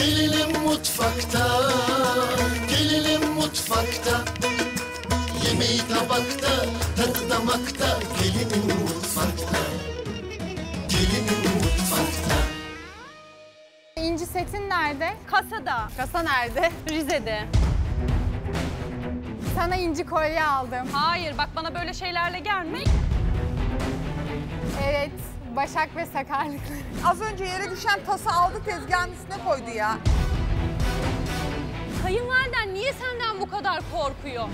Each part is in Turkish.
Gelinim mutfakta, gelinim mutfakta Yemeği tabakta, tadı damakta Gelinim mutfakta, gelinim mutfakta İnci setin nerede? Kasada. Kasa nerede? Rize'de. Sana inci kolye aldım. Hayır bak bana böyle şeylerle gelme. Evet, Başak ve sakarlıkları. Az önce yere düşen tası aldı tezgahın üstüne koydu ya. Kayınvaliden niye senden bu kadar korkuyor?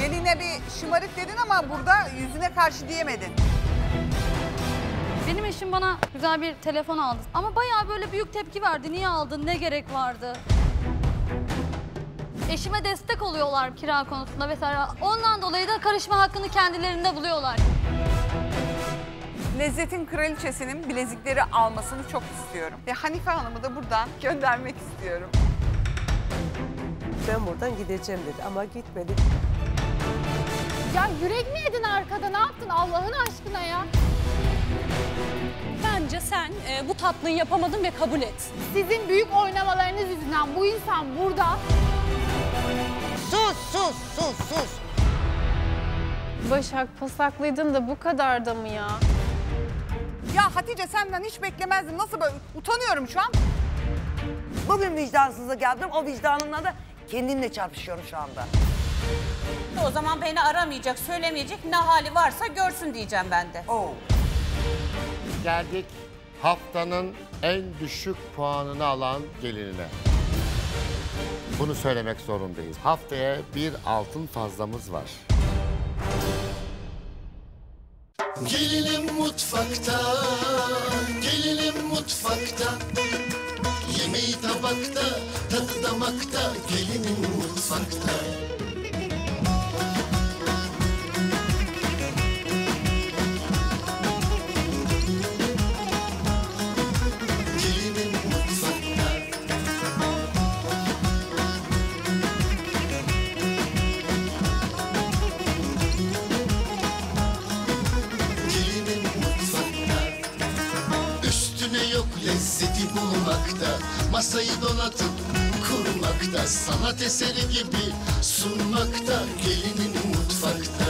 Geline bir şımarık dedin ama burada yüzüne karşı diyemedin. Benim eşim bana güzel bir telefon aldı. Ama bayağı böyle büyük tepki verdi. Niye aldın? Ne gerek vardı? Eşime destek oluyorlar kira konusunda vesaire. Ondan dolayı da karışma hakkını kendilerinde buluyorlar. Lezzetin kraliçesinin bilezikleri almasını çok istiyorum. Ve Hanife Hanım'ı da buradan göndermek istiyorum. Ben buradan gideceğim dedi ama gitmedi. Ya yürek mi yedin arkada? Ne yaptın Allah'ın aşkına ya? Bence sen e, bu tatlıyı yapamadın ve kabul et. Sizin büyük oynamalarınız yüzünden bu insan burada. Sus sus sus sus. Başak pasaklıydın da bu kadar da mı ya? Ya Hatice senden hiç beklemezdim. Nasıl böyle? Utanıyorum şu an. Bugün vicdansızlık yaptım. O vicdanımla da kendimle çarpışıyorum şu anda. O zaman beni aramayacak, söylemeyecek ne hali varsa görsün diyeceğim ben de. Oo. Geldik haftanın en düşük puanını alan gelinine. Bunu söylemek zorundayız. Haftaya bir altın fazlamız var. Gelinim mutfakta, gelinim mutfakta. Yemeği tabakta, tadı damakta Gelinim mutfakta bulmakta Masayı donatıp kurmakta Sanat eseri gibi sunmakta Gelinim mutfakta.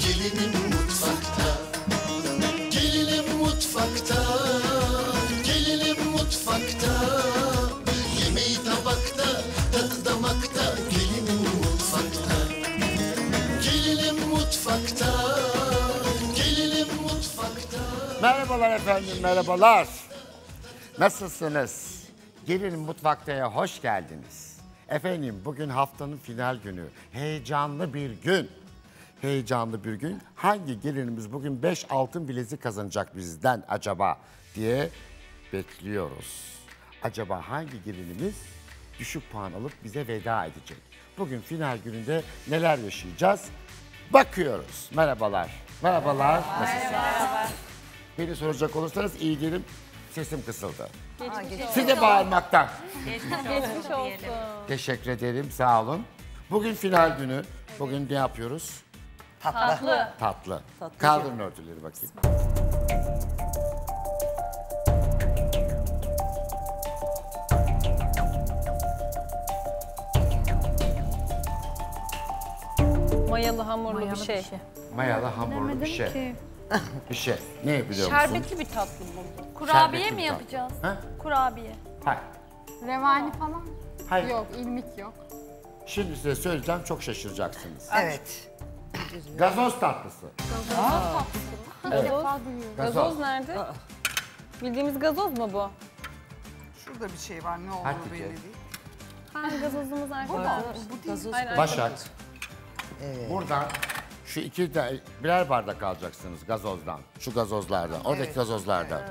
Gelinim mutfakta. Gelinim mutfakta. Gelinim mutfakta. Yemeği tabakta Tadı damakta Gelinim mutfakta. Gelinim mutfakta. Merhabalar efendim, merhabalar. Nasılsınız? Gelin mutfaktaya hoş geldiniz. Efendim bugün haftanın final günü. Heyecanlı bir gün. Heyecanlı bir gün. Hangi gelinimiz bugün 5 altın bilezik kazanacak bizden acaba diye bekliyoruz. Acaba hangi gelinimiz düşük puan alıp bize veda edecek? Bugün final gününde neler yaşayacağız? Bakıyoruz. Merhabalar. Merhabalar. Nasılsınız? Beni soracak olursanız iyi değilim. Sesim kısıldı. Siz de bağırmaktan. Geçmiş olsun. Teşekkür ederim. Sağ olun. Bugün final günü. Bugün ne yapıyoruz? Tatlı. Tatlı. Kaldırın örtüleri bakayım. Mayalı hamurlu bir şey. Mayalı hamurlu bir şey. Bir şey. Ne musun? Şerbetli bir tatlı bu. Kurabiye Şerbetli mi bir yapacağız? Ha? Kurabiye. Hayır. Revani falan? Hayır. Yok, ilmik yok. Şimdi size söyleyeceğim çok şaşıracaksınız. Evet. Gazoz tatlısı. İlk defa duyuyorum. Gazoz nerede? Bildiğimiz gazoz mu bu? Şurada bir şey var ne olduğu Hatice. belli değil. Hangi gazozumuz arkadaşlar? Gazoz Aynen. Başak. Buradan şu iki de birer bardak alacaksınız gazozdan. Şu gazozlardan. Oradaki gazozlardan.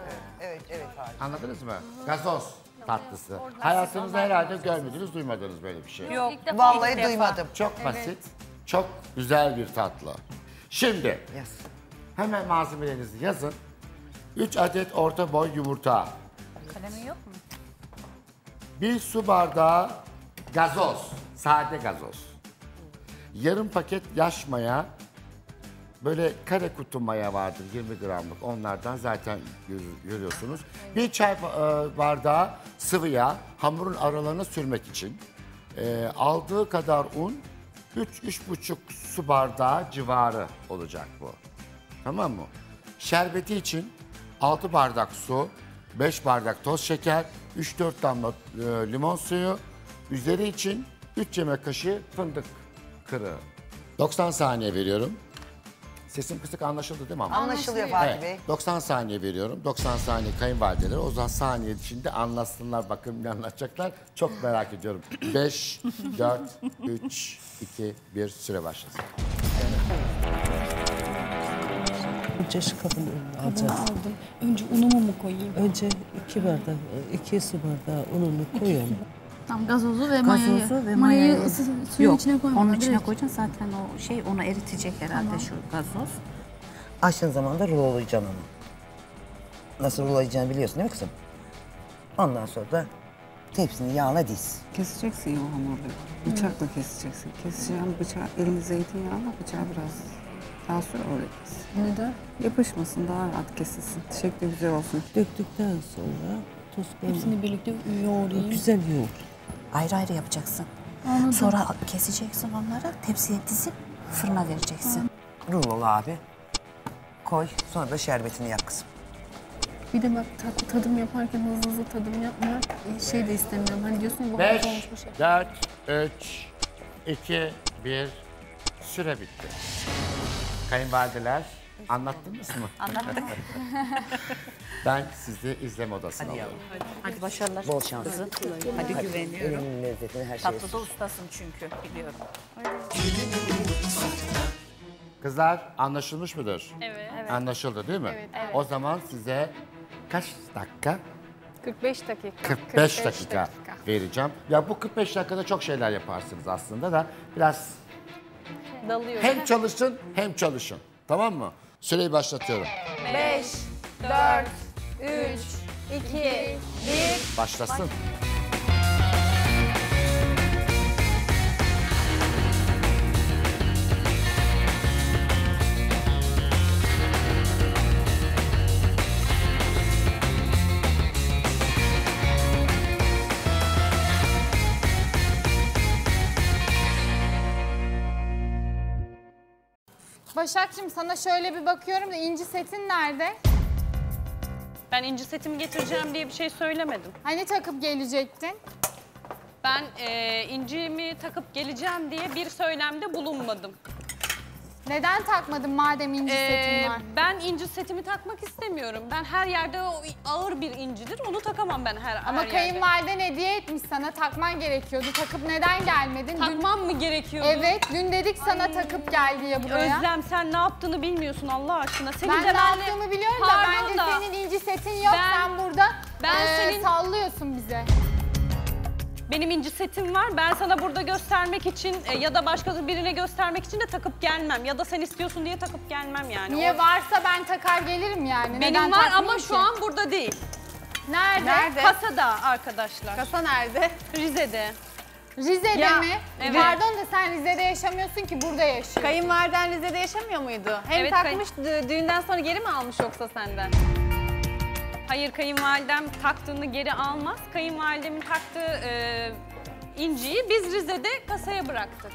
Evet evet abi. Anladınız mı? Gazoz tatlısı. Hayatınızda herhalde görmediniz, duymadınız böyle bir şey. Yok. İlk defa. Vallahi duymadım. Çok basit, çok güzel bir tatlı. Şimdi Yaz. hemen malzemelerinizi yazın. 3 adet orta boy yumurta. Kalemin yok mu? Bir su bardağı gazoz, sade gazoz. Yarım paket yaş maya, Böyle kare kutu maya vardır 20 gramlık onlardan zaten gör- görüyorsunuz. Bir çay e, bardağı sıvı yağ hamurun aralarına sürmek için. E, aldığı kadar un 3-3,5 su bardağı civarı olacak bu. Tamam mı? Şerbeti için 6 bardak su, 5 bardak toz şeker, 3-4 damla e, limon suyu, üzeri için 3 yemek kaşığı fındık kırığı. 90 saniye veriyorum. Sesim kısık anlaşıldı değil mi ama? Anlaşılıyor Fatih Evet, Bey. 90 saniye veriyorum. 90 saniye kayınvalideler. O zaman saniye içinde anlatsınlar bakın ne anlatacaklar. Çok merak ediyorum. 5, 4, 3, 2, 1 süre başlasın. Önce şu kabını alacağız. aldım. Önce unumu mu koyayım? Önce iki bardak, iki su bardağı ununu koyuyorum. Tamam gazozu ve mayayı. Gazozu ve mayayı mayayı. ısı- suyun Yok, içine koymadan onun içine direkt. koyacaksın zaten o şey onu eritecek herhalde şu gazoz. Açtığın zaman da rulolayacaksın onu. Nasıl rulolayacağını biliyorsun değil mi kızım? Ondan sonra da tepsini yağla diz. Keseceksin ya o hamurları. Bıçakla keseceksin. Keseceğin bıçağı, elini zeytinyağla bıçağı biraz daha sonra öyle kes. Neden? Yapışmasın, daha rahat kesilsin. Şekli güzel olsun. Döktükten sonra tuz koyma. Hepsini birlikte yoğurayım. Güzel yoğur. Ayrı ayrı yapacaksın. Sonra keseceksin onları, tepsiye dizip fırına vereceksin. Rulola abi. Koy. Sonra da şerbetini yap kızım. Bir de bak tat- tadım yaparken hızlı hızlı tadım yapmak şey de istemiyorum. Hani diyorsun ya bu 5, hafif olmuş bir şey. 4, 3, 2, 1 süre bitti. Kayınvalideler anlattınız mı? Anlattık. Ben sizi izleme odasına alıyorum. Hadi başarılar. Bol şans. Hadi güveniyorum. Elinin lezzetini her şeyi. Tatlıda ustasın çünkü biliyorum. Kızlar anlaşılmış mıdır? Evet. Anlaşıldı değil mi? O zaman size kaç dakika? 45 dakika. 45 dakika vereceğim. Ya bu 45 dakikada çok şeyler yaparsınız aslında da biraz Dalıyor. hem çalışın hem çalışın. Tamam mı? Süreyi başlatıyorum. 5, 4, 3, 2, Başlasın. Başakçığım sana şöyle bir bakıyorum da inci setin nerede? Ben inci setimi getireceğim diye bir şey söylemedim. Hani takıp gelecektin? Ben e, incimi takıp geleceğim diye bir söylemde bulunmadım. Neden takmadın madem inci Ee, setin var? ben inci setimi takmak istemiyorum. Ben her yerde o ağır bir incidir. Onu takamam ben her, Ama her yerde. kayınvaliden hediye etmiş sana takman gerekiyordu. Takıp neden gelmedin? Dün, Takmam mı gerekiyordu? evet dün dedik sana takıp gel diye buraya. Özlem sen ne yaptığını bilmiyorsun Allah aşkına. Senin ben de ne yaptığımı biliyorum da Pardon bence da. senin inci setin yok. Ben- Sen burada ben eee, senin- sallıyorsun bize. Benim inci setim var. Ben sana burada göstermek için e, ya da başka birine göstermek için de takıp gelmem. Ya da sen istiyorsun diye takıp gelmem yani. Niye O- varsa ben takar gelirim yani. Benim Neden var ama takmayayım şu ki? an burada değil. Nerede? Nerede? Kasada arkadaşlar. Kasa nerede? Rize'de. Rize'de Ya, mi? evet. Pardon da sen Rize'de yaşamıyorsun ki burada yaşıyorsun. Kayınvaliden Rize'de yaşamıyor muydu? Hem Evet, takmış dü- düğünden sonra geri mi almış yoksa senden? Hayır kayınvalidem taktığını geri almaz. Kayınvalidemin taktığı e, inciyi biz Rize'de kasaya bıraktık.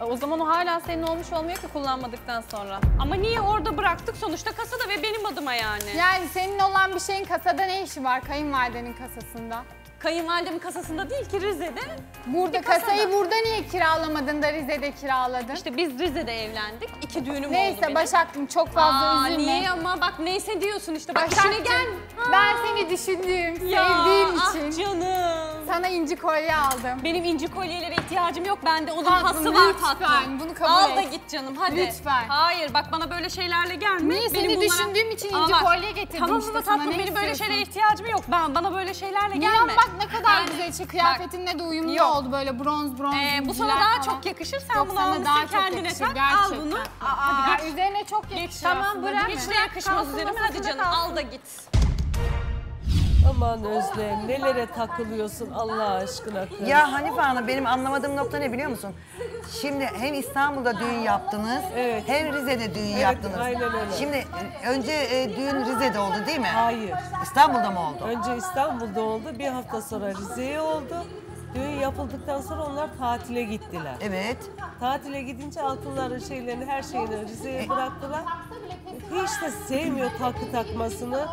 O zaman o hala senin olmuş olmuyor ki kullanmadıktan sonra. Ama niye orada bıraktık? Sonuçta kasada ve benim adıma yani. Yani senin olan bir şeyin kasada ne işi var kayınvalidenin kasasında? Kayınvalidemin kasasında değil ki Rize'de. Burada kasada. kasayı burada niye kiralamadın da Rize'de kiraladın? İşte biz Rize'de evlendik. İki düğünüm oldu Neyse benim. Başak'cığım çok fazla Aa, üzülme. niye ama bak neyse diyorsun işte. Bak Başak'cığım gel. ben seni düşündüğüm, Ya, sevdiğim ah için canım. sana inci kolye aldım. Benim inci kolyelere ihtiyacım yok. Bende onun Tatlım, hası var lütfen, tatlım. bunu kabul Al et. da git canım hadi. Lütfen. Hayır bak bana böyle şeylerle gelme. Niye? Seni düşündüğüm için Ama inci bak, kolye getirdim tamam işte ama sana. tatlım Ne benim böyle istiyorsun? şeylere ihtiyacım yok. Ben bana böyle şeylerle gelme. İnan bak ne kadar Ben- güzel çık kıyafetinle de uyumlu Yok. oldu böyle bronz bronz Ee, bu sana daha falan. çok yakışır. Sen Yok, bunu almışsın daha çok kendine yakışır, tak. Al gerçekten. bunu. Aa, Hadi üzerine çok yakışır Tamam bırak. Hiç de yakışmaz üzerime. Hadi canım al da git. Aman Özlem nelere takılıyorsun Allah aşkına kız. Ya Hanife Hanım benim anlamadığım nokta ne biliyor musun? Şimdi hem İstanbul'da düğün yaptınız Evet. hem Rize'de düğün yaptınız. aynen öyle. Şimdi e, önce e, düğün Rize'de oldu değil mi? Hayır. İstanbul'da mı oldu? Önce İstanbul'da oldu bir hafta sonra Rize'ye oldu. Düğün yapıldıktan sonra onlar tatile gittiler. Evet. Tatile gidince altınların şeylerini her şeyini Rize'ye bıraktılar. Hiç de sevmiyor takı takmasını.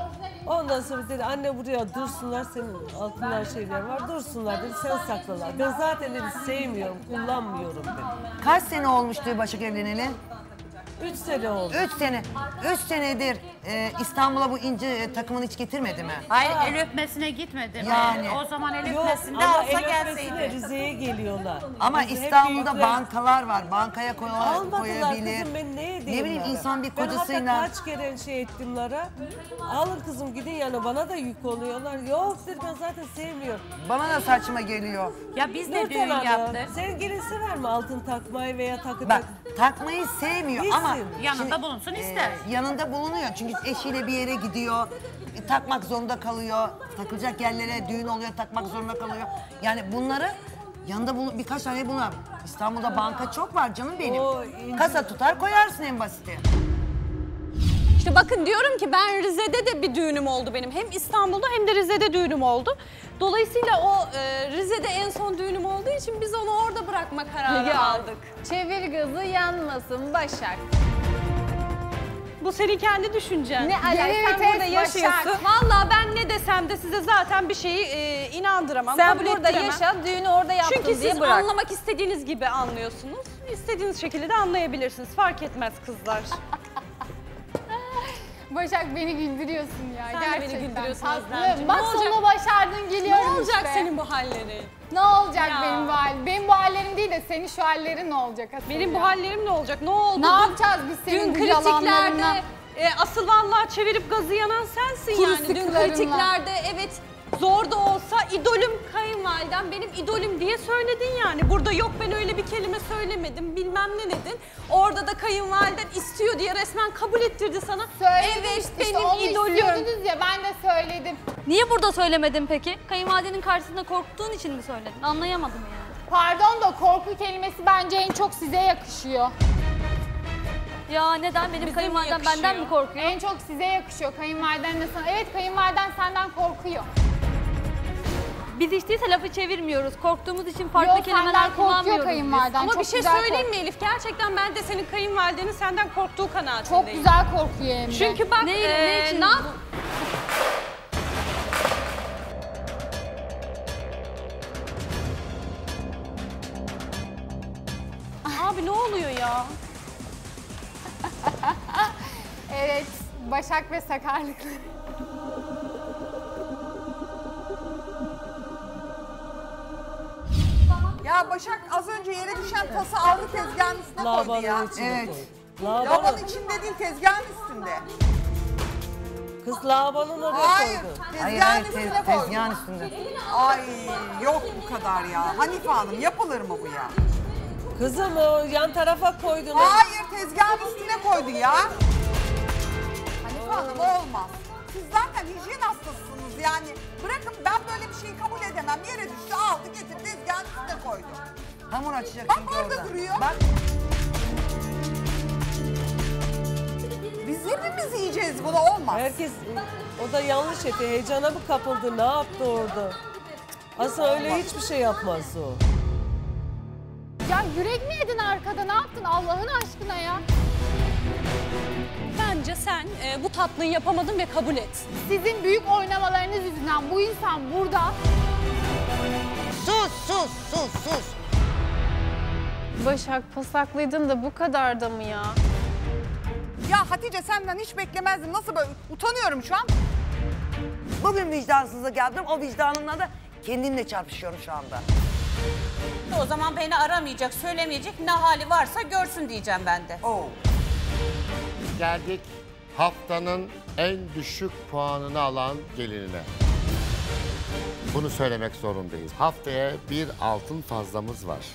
Ondan sonra dedi anne buraya dursunlar senin altınlar şeyler var dursunlar dedi sen saklalar. Ben zaten dedi sevmiyorum kullanmıyorum dedi. Kaç sene olmuştu Başak evleneli? Üç sene oldu. Üç sene. Üç senedir e, İstanbul'a bu ince e, takımını hiç getirmedi mi? Hayır el öpmesine gitmedim. Yani. o zaman el öpmesinde ama alsa el öpmesine gelseydi. Rize'ye geliyorlar. Ama Biz hep İstanbul'da büyükler- bankalar var. Bankaya koy, Almadılar koyabilir. kızım ben ne edeyim Ne bileyim Lara? insan bir Ben kocasıyla... hatta kaç kere şey ettim Lara. Alın kızım gidin yani bana da yük oluyorlar. Yok dedi ben zaten sevmiyorum. Bana da saçma geliyor. Ya biz de Nurten düğün Hanım, yaptık. Sen gelin sever mi altın takmayı veya takı Bak tak? takmayı sevmiyor Bilsin. ama... Yanında bulunsun ister. yanında bulunuyor çünkü eşiyle bir yere gidiyor. e, Takmak zorunda kalıyor. Takılacak yerlere düğün oluyor takmak zorunda kalıyor. Yani bunları yanında bulun, birkaç tane bunlar. İstanbul'da banka çok var canım benim. Kasa tutar koyarsın en basiti. İşte bakın diyorum ki ben Rize'de de bir düğünüm oldu benim. Hem İstanbul'da hem de Rize'de düğünüm oldu. Dolayısıyla o e, Rize'de en son düğünüm olduğu için biz onu orada bırakma kararı aldık. Çevir gazı yanmasın Başak. Bu senin kendi düşüncen. Ne Yani alakası sen burada Başak? yaşıyorsun. Vallahi ben ne desem de size zaten bir şeyi e, inandıramam. Sen kabul burada ettiremem. yaşa, düğünü orada yaptın Çünkü diye siz bırak. anlamak istediğiniz gibi anlıyorsunuz. İstediğiniz şekilde de anlayabilirsiniz. Fark etmez kızlar. Başak beni güldürüyorsun ya Sen de beni gerçekten. güldürüyorsun Tatlı. Özlemciğim. Bak Ne olacak? sonu başardın ne geliyorum olacak işte. senin bu hallerin? Ne olacak Ya. benim bu halim? Benim bu hallerim değil de senin şu hallerin ne olacak asıl Benim ya? bu hallerim ne olacak? Ne oldu? Ne Dün- yapacağız biz senin Dün bu yalanlarına? kritiklerde e, asıl vallahi çevirip gazı yanan sensin Kuru yani. Dün sıkılarınla. kritiklerde evet zor da olsa idolüm kayınvalidem benim idolüm diye söyledin yani. Burada yok ben öyle bir kelime söylemedim bilmem ne dedin. Orada da kayınvaliden istiyor diye resmen kabul ettirdi sana. Söyledim evet işte, benim onu idolüm. istiyordunuz ya ben de söyledim. Niye burada söylemedin peki? Kayınvalidenin karşısında korktuğun için mi söyledin? Anlayamadım yani. Pardon da korku kelimesi bence en çok size yakışıyor. Ya neden benim kayınvalidem yakışıyor. benden mi korkuyor? En çok size yakışıyor. Kayınvaliden de sana. Evet kayınvaliden senden korkuyor. Biz hiç değilse lafı çevirmiyoruz. Korktuğumuz için farklı Yok kelimeler senden korkuyor kullanmıyoruz biz. kayınvaliden. Ama çok bir şey güzel söyleyeyim mi Elif? Gerçekten ben de senin kayınvalidenin senden korktuğu Çok kanaatindeyim. güzel korkuyor hem de. Çünkü bak Ne- ne için ne yap- Abi ne oluyor ya? Evet, Başak ve sakarlıkları. Ya Başak az önce yere düşen tası aldı tezgahın üstüne koydu ya. Labanın Evet. koy. Lavabonun Labanın, içinde değil tezgahın üstünde. kız labanın oraya Hayır koydu. Hayır tezgahın hayır üstüne tez, koydu. tezgahın üstünde. Ay yok bu kadar ya. Hanife Hanım yapılır mı bu ya? Kızım o yan tarafa koydun. Hayır tezgahın üstüne koydu ya. Hanife Hanım olmaz. Zaten hijyen hastasısınız yani. Bırakın ben böyle bir şeyi kabul edemem. Yere düştü aldı getirdi tezgahın üstüne koydu. Hamur açacak Bak çünkü orada orada. duruyor. Bak Biz hepimiz yiyeceğiz bunu olmaz. Herkes o da yanlış etti. Heyecana mı kapıldı? Ne yaptı orada? Aslında öyle hiçbir şey yapmaz o. Ya yürek mi yedin arkada? Ne yaptın Allah'ın aşkına ya? Bence sen e, bu tatlıyı yapamadın ve kabul et. Sizin büyük oynamalarınız yüzünden bu insan burada. sus sus sus sus. Başak pasaklıydın da bu kadar da mı ya? Ya Hatice senden hiç beklemezdim. Nasıl böyle utanıyorum şu an. Bugün vicdansızlık yaptım. O vicdanımla da kendimle çarpışıyorum şu anda. O zaman beni aramayacak, söylemeyecek ne hali varsa görsün diyeceğim ben de. Oo. Geldik haftanın en düşük puanını alan gelinine. Bunu söylemek zorundayız. Haftaya bir altın fazlamız var.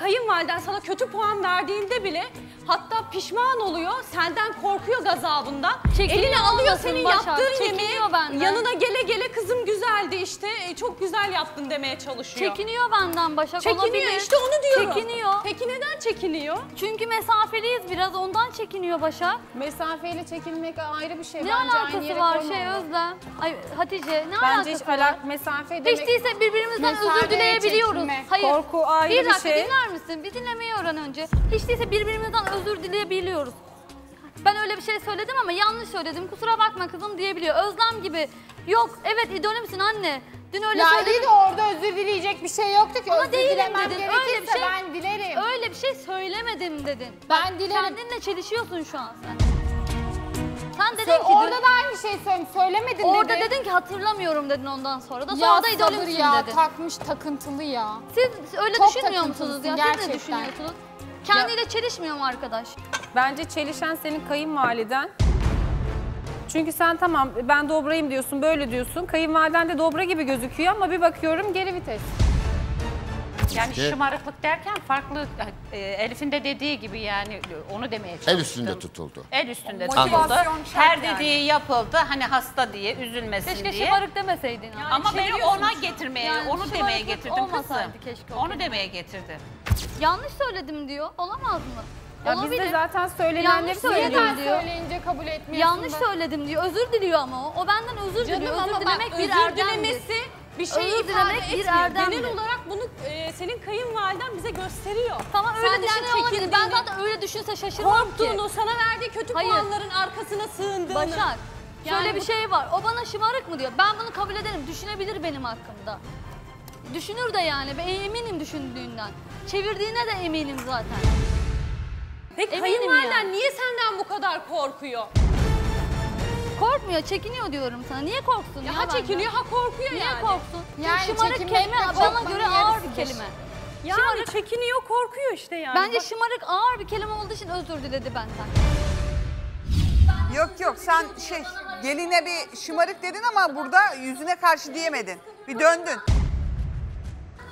Kayınvaliden sana kötü puan verdiğinde bile hatta pişman oluyor. Senden korkuyor gazabından. Çekiniyor Eline alıyor senin Başak, yaptığın çekiniyor yemeği. benden. Yanına gele gele kızım güzeldi işte. e, Çok güzel yaptın demeye çalışıyor. Çekiniyor benden Başak Çekiniyor olabilir. işte onu diyorum. Çekiniyor. Peki neden çekiniyor? Çünkü mesafeliyiz biraz ondan çekiniyor Başak. Mesafeyle çekilmek ayrı bir şey. Ne Bence alakası var şey Özlem? Ay Hatice ne Bence hiç alakası var? alak mesafe demek. Hiç değilse birbirimizden özür dileyebiliyoruz. çekilme. Hayır. Korku ayrı bir bir dakika şey. dinler misin? Bir dinlemeyi öğren önce. Hiç değilse birbirimizden özür dileyebiliyoruz. Ben öyle bir şey söyledim ama yanlış söyledim. Kusura bakma kızım diyebiliyor. Özlem gibi. Yok evet idolümsün anne. Dün öyle Ya iyi söyledim. de orada özür dileyecek bir şey yoktu ki. Ama özür değilim dilemem dedin. Öyle bir gerekirse şey. ben dilerim. Öyle bir şey söylemedim dedin. Ben dilerim. Kendinle çelişiyorsun şu an sen. Sen dedin ki orada dün- da aynı şey söyledim. Söylemedin orada dedin. dedin ki hatırlamıyorum dedin ondan sonra da. Sonra ya da sabır idolümsün ya dedin. takmış takıntılı ya. Siz öyle Çok düşünmüyor musunuz ya? takıntılısın Siz ne gerçekten. düşünüyorsunuz? Kendiyle çelişmiyor mu arkadaş? Bence çelişen senin kayınvaliden. Çünkü sen tamam ben dobrayım diyorsun, böyle diyorsun. Kayınvaliden de dobra gibi gözüküyor ama bir bakıyorum geri vites. Yani İşte- şımarıklık derken farklı e, Elif'in de dediği gibi yani onu demeye çalıştım. El üstünde tutuldu. El üstünde Motivasyon tutuldu. Her yani. dediği yapıldı. Hani hasta diye, üzülmesin Keşke diye. şımarık demeseydin. Yani Ama beni çeviriyorsun. ona getirmeye, Yani onu demeye getirdim kızım. keşke Onu kelime. demeye getirdi. Yanlış söyledim diyor. Olamaz mı? Ya biz Olabilir. de zaten söylenenleri Yanlış Neden diyor. söyleyince kabul etmiyorsun Yanlış da? söyledim diyor. Özür diliyor ama o. O benden özür Canım diliyor. ama Özür dilemek bir özür erdemdir. dilemesi bir şey Özür dilemek bir erdemdir. Genel olarak bunu e, senin kayınvaliden bize gösteriyor. Tamam öyle Senden düşünüyor olabilir. Ben zaten öyle düşünse şaşırmam ki. korktuğunu, sana verdiği kötü Hayır. puanların arkasına sığındığını. Başak. Yani Şöyle bir bu- şey var. O bana şımarık mı diyor. Ben bunu kabul ederim. Düşünebilir benim hakkımda. Düşünür de yani. Ben eminim düşündüğünden. Çevirdiğine de eminim zaten. Peki Eminim kayınvaliden niye senden bu kadar korkuyor? Korkmuyor, çekiniyor diyorum sana. Niye korksun ya, Ya ha çekiniyor ha korkuyor Niye yani. korksun? Çünkü Yani şımarık çekinmek kelime bana göre ağır bir kelime. Yani Şımarık- çekiniyor korkuyor işte yani. Bence Bak- şımarık ağır bir kelime olduğu için özür diledi benden. Yok yok sen şey geline bir şımarık dedin ama burada yüzüne karşı diyemedin. Bir döndün.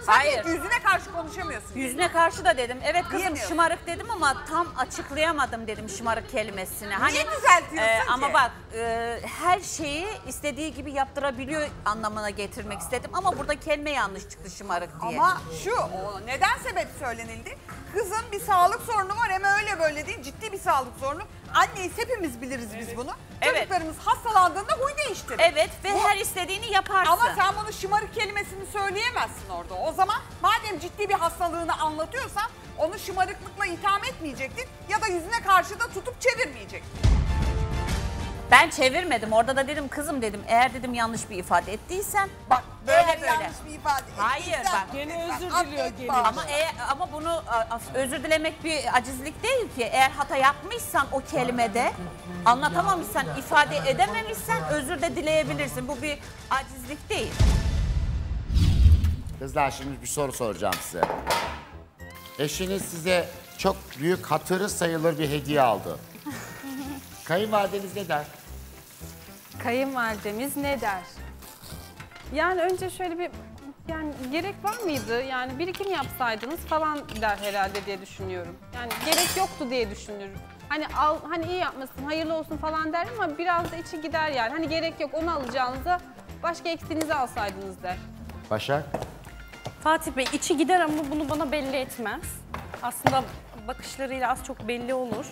Hayır. yüzüne karşı konuşamıyorsun. Yüzüne karşı da dedim. Evet kızım şımarık dedim ama tam açıklayamadım dedim şımarık kelimesini. Hani, Niye düzeltiyorsun Ama ki? bak e, her şeyi istediği gibi yaptırabiliyor anlamına getirmek istedim. Ama burada kelime yanlış çıktı şımarık diye. Ama şu o neden sebep söylenildi? Kızın bir sağlık sorunu var hem öyle böyle değil ciddi bir sağlık sorunu. Anneyiz hepimiz biliriz biz bunu. Evet. Çocuklarımız hastalandığında huy değiştirir. Evet ve Bu- her istediğini yaparsın. Ama sen bunu şımarık kelimesini söyleyemezsin orada. O zaman madem ciddi bir hastalığını anlatıyorsan onu şımarıklıkla itham etmeyecektin ya da yüzüne karşı da tutup çevirmeyecektin. Ben çevirmedim. Orada da dedim kızım dedim eğer dedim yanlış bir ifade ettiysen Bak Böyle eğer böyle. yanlış bir ifade Hayır, bak. Gene özür diliyor gelin. ama eğer, ama bunu a, özür dilemek bir acizlik değil ki. Eğer hata yapmışsan o kelimede anlatamamışsan, ifade edememişsen özür de dileyebilirsin. Bu bir acizlik değil. Kızlar şimdi bir soru soracağım size. Eşiniz size çok büyük hatırı sayılır bir hediye aldı. Kayınvalideniz ne der? Kayınvalidemiz ne der? Yani önce şöyle bir yani gerek var mıydı? Yani birikim yapsaydınız falan der herhalde diye düşünüyorum. Yani gerek yoktu diye düşünürüm. Hani al hani iyi yapmasın, hayırlı olsun falan der ama biraz da içi gider yani. Hani gerek yok onu alacağınıza başka eksiğinizi alsaydınız der. Başak? Fatih Bey içi gider ama bunu bana belli etmez. Aslında bakışlarıyla az çok belli olur.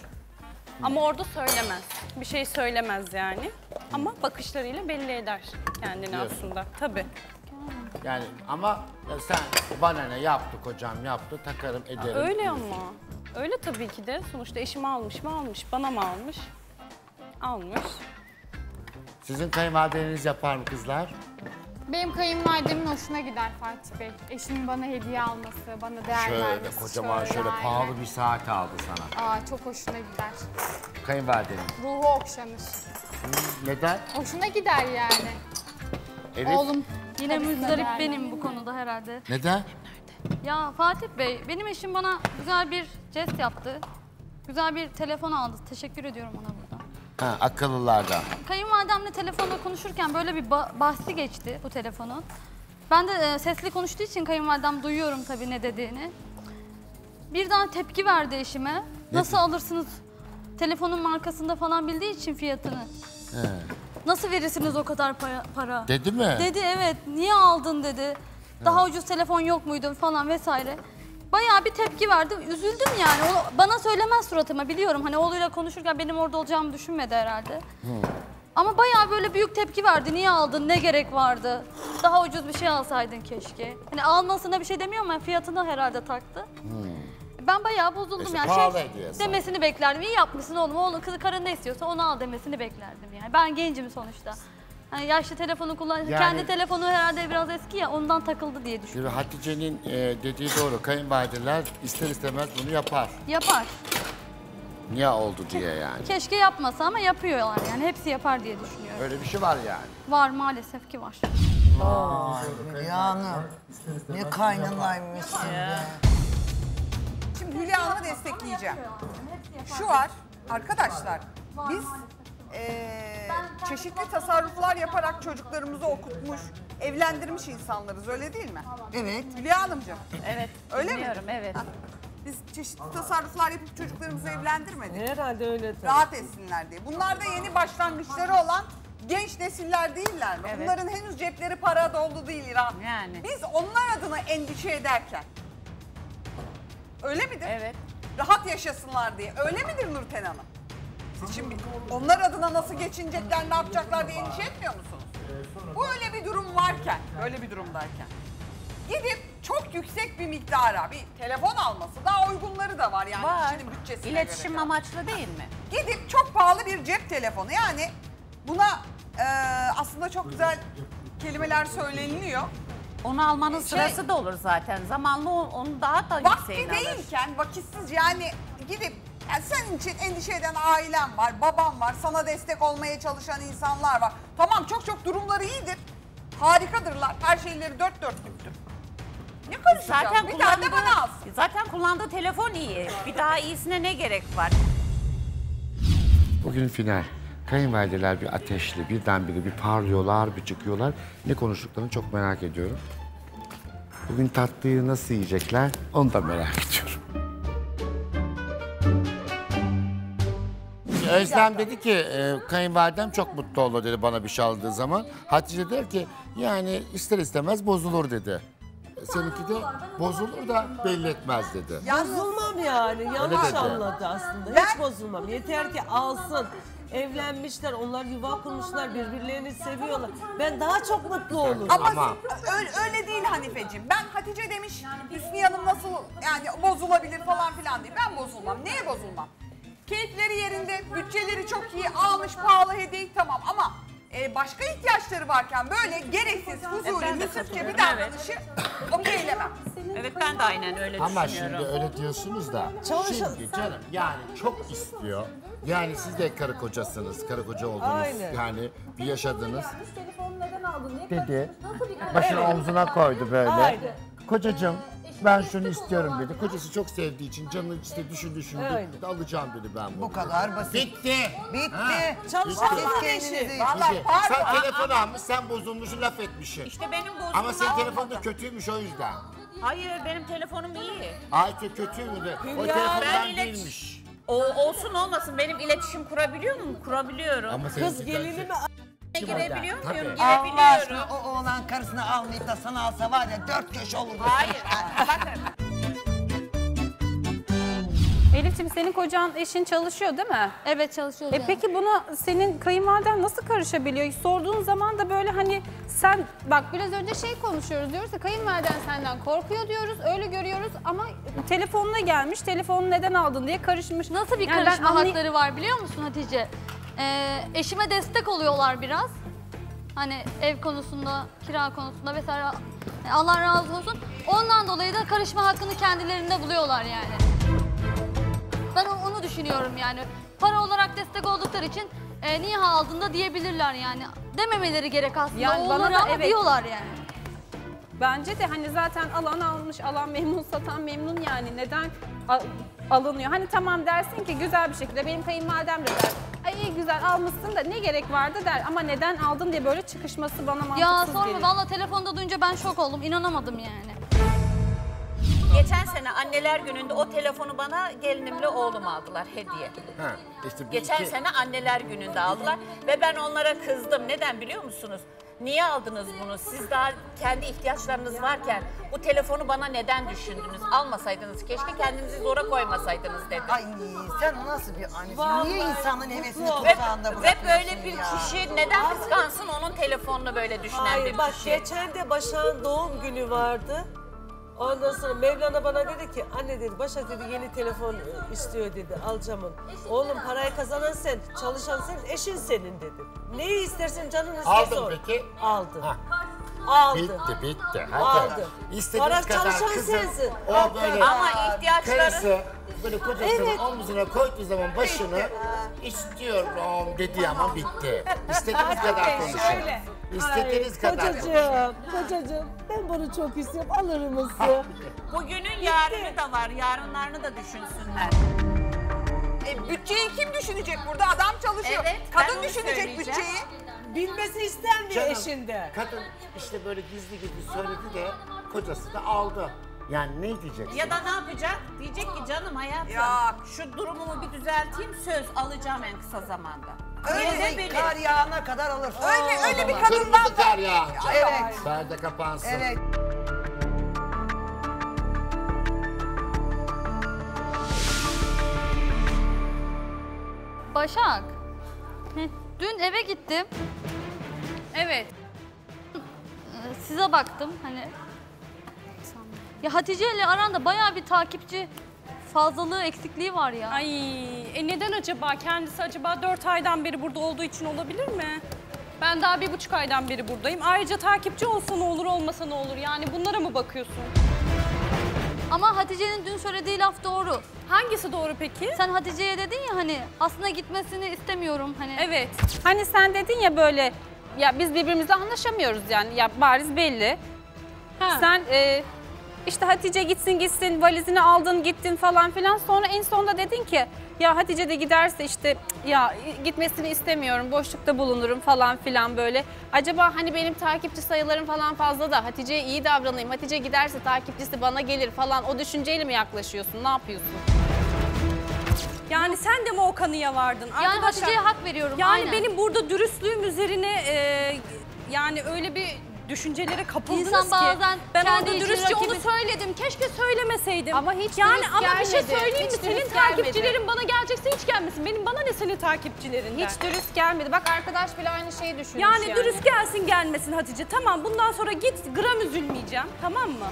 Ama orada söylemez. Bir şey söylemez yani. Ama bakışlarıyla belli eder kendini Diyorsun. aslında. Tabii. Yani ama ya sen bana ne yaptı kocam yaptı takarım ederim. Öyle diyorsun. ama. Öyle tabii ki de. Sonuçta eşim almış mı almış, bana mı almış? Almış. Sizin kayınvalideniz yapar mı kızlar? Benim kayınvalidemin hoşuna gider Fatih Bey. Eşimin bana hediye alması, bana değer Şöyle vermesi. kocaman şöyle pahalı bir saat aldı sana. Aa çok hoşuna gider. Kayınvalidenin. Ruhu okşanır. Neden? Hoşuna gider yani. Evet. Oğlum Yine müzdarip benim bu konuda herhalde. Neden? Ya Fatih Bey, benim eşim bana güzel bir jest yaptı. Güzel bir telefon aldı. Teşekkür ediyorum ona buradan. Ha, akıllılardan. Kayınvalidemle telefonda konuşurken böyle bir ba- bahsi geçti bu telefonun. Ben de e, sesli konuştuğu için kayınvalidem duyuyorum tabii ne dediğini. birden tepki verdi eşime. Nasıl alırsınız? Telefonun markasında falan bildiği için fiyatını. Nasıl verirsiniz o kadar para? para? Dedi mi? Dedi evet. Niye aldın dedi. Daha ucuz telefon yok muydu falan vesaire. Bayağı bir tepki verdi. Üzüldüm yani. O bana söylemez suratıma biliyorum. Hani oğluyla konuşurken benim orada olacağımı düşünmedi herhalde. Ama bayağı böyle büyük tepki verdi. Niye aldın? Ne gerek vardı? Daha ucuz bir şey alsaydın keşke. Hani almasına bir şey demiyorum ama fiyatını herhalde taktı. Ben bayağı bozuldum İşte yani. Şey demesini beklerdim. İyi yapmışsın oğlum. Oğlum kızı karın ne istiyorsa onu al demesini beklerdim yani. Ben gencim sonuçta. Hani yaşlı telefonu kullan, Yani- kendi telefonu herhalde biraz eski ya ondan takıldı diye düşünüyorum. Şimdi Hatice'nin e, dediği doğru. Kayınvalideler ister istemez bunu yapar. Yapar. Niye oldu diye yani. Keşke yapmasa ama yapıyorlar yani. Hepsi yapar diye düşünüyorum. Öyle bir şey var yani. Var maalesef ki var. Hülya Hanım. Ne kaynanaymışsın be. Şimdi Hülya Hanım'ı destekleyeceğim. Şu var arkadaşlar biz eee, çeşitli tasarruflar yaparak çocuklarımızı okutmuş, evlendirmiş insanlarız öyle değil mi? Evet. Hülya Hanımcığım. Evet. Öyle mi? dinliyorum, Evet. Biz çeşitli tasarruflar yapıp çocuklarımızı evlendirmedik. Herhalde öyle tabii. Rahat etsinler diye. Bunlar da yeni başlangıçları olan genç nesiller değiller mi? Evet. Bunların henüz cepleri para doldu değil İrem. Yani. Biz onlar adına endişe ederken öyle midir? Evet. Rahat yaşasınlar diye. Öyle midir Nurten Hanım? Şimdi onlar adına nasıl geçinecekler, ne yapacaklar diye endişe etmiyor musunuz? Bu öyle bir durum varken, böyle bir durumdayken gidip çok yüksek bir miktara bir telefon alması daha uygunları da var yani Var. kişinin bütçesine İletişim göre. amaçlı değil mi? Gidip çok pahalı bir cep telefonu yani buna e, aslında çok güzel kelimeler söyleniliyor. Onu almanın Şey- sırası da olur zaten. Zamanlı onu daha da Vakti yükseğine alır. değilken vakitsiz yani gidip yani senin için endişe eden ailen var, baban var, sana destek olmaya çalışan insanlar var. Tamam çok çok durumları iyidir. Harikadırlar. Her şeyleri dört dörtlüktür. Ne karışacağız? Zaten bir tane de kullandığı, bana alsın. zaten kullandığı telefon iyi. Bir daha iyisine ne gerek var? Bugün final. Kayınvalideler bir ateşli, birdenbire bir parlıyorlar, bir çıkıyorlar. Ne konuştuklarını çok merak ediyorum. Bugün tatlıyı nasıl yiyecekler onu da merak ediyorum. Özlem dedi ki e, kayınvalidem çok mutlu olur dedi bana bir şey aldığı zaman. Hatice der ki yani ister istemez bozulur dedi. Seninki de bozulur da belli etmez dedi. Bozulmam yani. Yanlış dedi. anladı aslında. Hiç bozulmam. Yeter ki alsın. Evlenmişler, onlar yuva kurmuşlar, birbirlerini seviyorlar. Ben daha çok mutlu olurum. Ama, Ama- Öyle, öyle değil Hanifeciğim. Ben Hatice demiş, Hüsniye Hanım nasıl yani bozulabilir falan filan diye. Ben bozulmam. Neye bozulmam? Keyifleri yerinde, bütçeleri çok iyi, almış pahalı hediye tamam ama e, başka ihtiyaçları varken böyle gereksiz, huzuri, ben de müsrifçe bir katılıyorum, davranışı okeylemem. Evet ben de aynen öyle Ama düşünüyorum. şimdi öyle diyorsunuz da Çalışın. şimdi canım yani çok istiyor. Yani siz de karı kocasınız, karı koca oldunuz. Aynen. Yani bir yaşadınız. Dedi. Başını omzuna koydu böyle. Aynen. Kocacığım ben şunu istiyorum dedi. Kocası çok sevdiği için canı işte düşün düşündü. Dedi, Alacağım dedi ben bunu. Bu kadar basit. Bitti. Bitti. Çalışan Siz var kendinizi... eşi. Vallahi Bitti. pardon. Sen telefon almış, sen bozulmuşsun, laf etmişsin. İşte benim bozulma Ama senin telefonun da olmadı. kötüymüş o yüzden. Hayır benim telefonum iyi. Ayşe kötü müydü? O Hülya, telefondan ben ilet- değilmiş. O olsun olmasın benim iletişim kurabiliyor muyum? Kurabiliyorum. Ama Kız seninki de- gelini mi? Girebiliyor Tabii. muyum? Allah Girebiliyorum. aşkına o oğlan karısını almayıp da sana alsa var ya dört köşe olurdu. Hayır. Bakın. Elif'ciğim senin kocan eşin çalışıyor değil mi? Evet çalışıyoruz E peki buna senin kayınvaliden nasıl karışabiliyor? Sorduğun zaman da böyle hani sen Bak biraz önce şey konuşuyoruz diyoruz ya kayınvaliden senden korkuyor diyoruz öyle görüyoruz ama telefonuna gelmiş, telefonu neden aldın diye karışmış. Nasıl bir Yani ben karışma anlay- hakları var biliyor musun Hatice? Ee, eşime destek oluyorlar biraz. Hani ev konusunda, kira konusunda vesaire. Allah razı olsun. Ondan dolayı da karışma hakkını kendilerinde buluyorlar yani. Ben onu düşünüyorum yani. Para olarak destek oldukları için e, niye aldın da diyebilirler yani. Dememeleri gerek aslında. Yani bana Olur da ama evet. diyorlar yani. Bence de hani zaten alan almış, alan memnun, satan memnun yani. Neden alınıyor? Hani tamam dersin ki güzel bir şekilde benim kayınvalidem de der. Ay iyi güzel almışsın da ne gerek vardı der. Ama neden aldın diye böyle çıkışması bana mantıksız Ya sorma geliyor. valla telefonda duyunca ben şok oldum. inanamadım yani. Geçen sene anneler gününde o telefonu bana gelinimle oğlum aldılar hediye. Ha, işte Geçen iki- sene anneler gününde aldılar ve ben onlara kızdım. Neden biliyor musunuz? Niye aldınız bunu? Siz daha kendi ihtiyaçlarınız varken bu telefonu bana neden düşündünüz? Almasaydınız keşke kendinizi zora koymasaydınız dedim. Ay sen nasıl bir annesin? Vallahi Niye insanın hevesini. Ve, kursağında ve bırakıyorsun böyle bir ya? kişi neden kıskansın onun telefonunu böyle düşünen Hayır bir bak kişi? geçen de Başak'ın doğum günü vardı. Ondan sonra Mevlana bana dedi ki anne dedi Başak dedi yeni telefon e, istiyor dedi alacağım onu. Oğlum parayı kazanan sen, çalışan sen, eşin senin dedi. Neyi istersen canın isterse Aldın o. peki? Aldı. Ha, Aldı. bitti bitti. Hadi. Aldı. İstediğiniz Para kadar çalışan kızın sensin. o böyle Ama ihtiyaçları... karısı böyle kocasının Evet. omzuna koyduğu zaman başını istiyorum dediği ama bitti. İstediğiniz kadar konuşun. şöyle. İstediğiniz Ay, kadar konuşun. Kocacığım, kocacığım ben bunu çok istiyorum alır mısın? Bugünün yarını da var. Yarınlarını da düşünsünler. E, bütçeyi kim düşünecek burada? Adam çalışıyor. Evet, ben Kadın onu düşünecek söyleyeceğim. bütçeyi. Bilmesi istenmiyor Canım, eşinde. Kadın işte böyle gizli gizli söyledi de kocası da aldı. Yani ne diyeceksin? Ya da ne yapacak? Diyecek ki canım hayatım Ya. şu durumumu bir düzelteyim söz alacağım en kısa zamanda. Öyle Diyebilir. kar yağına kadar alır. Öyle öyle bir Kırmızı kadından kar ya. Evet. Perde kapansın. Evet. Başak. Dün eve gittim. Evet. Ee, Size baktım hani. Ya Hatice ile aranda bayağı bir takipçi fazlalığı eksikliği var ya. Ay e neden acaba? Kendisi acaba 4 aydan beri burada olduğu için olabilir mi? Ben daha bir buçuk aydan beri buradayım. Ayrıca takipçi olsa ne olur olmasa ne olur? Yani bunlara mı bakıyorsun? Ama Hatice'nin dün söylediği laf doğru. Hangisi doğru peki? Sen Hatice'ye dedin ya hani aslında gitmesini istemiyorum hani. Evet. Hani sen dedin ya böyle ya biz birbirimizle anlaşamıyoruz yani ya bariz belli. Sen e, işte Hatice gitsin gitsin valizini aldın gittin falan filan sonra en sonunda dedin ki ya Hatice de giderse işte ya gitmesini istemiyorum boşlukta bulunurum falan filan böyle. Acaba hani benim takipçi sayılarım falan fazla da Hatice'ye iyi davranayım Hatice giderse takipçisi bana gelir falan o düşünceyle mi yaklaşıyorsun ne yapıyorsun? Yani sen de mi o kanıya vardın? Yani Arkadaşlar, Hatice'ye hak veriyorum. yani aynen. benim burada dürüstlüğüm üzerine e, yani öyle bir düşüncelere kapıldınız İnsan ki. bazen ben kendi orada dürüstçe onu rakibi- söyledim. Keşke söylemeseydim. Ama hiç yani dürüst ama bir şey gelmedi. söyleyeyim mi? Hiç Senin dürüst gelmedi. takipçilerin bana gelecekse hiç gelmesin. Benim bana ne senin takipçilerinden? Hiç dürüst gelmedi. Bak arkadaş bile aynı şeyi düşünmüş yani, yani. dürüst gelsin gelmesin Hatice. Tamam bundan sonra git gram üzülmeyeceğim. Tamam mı?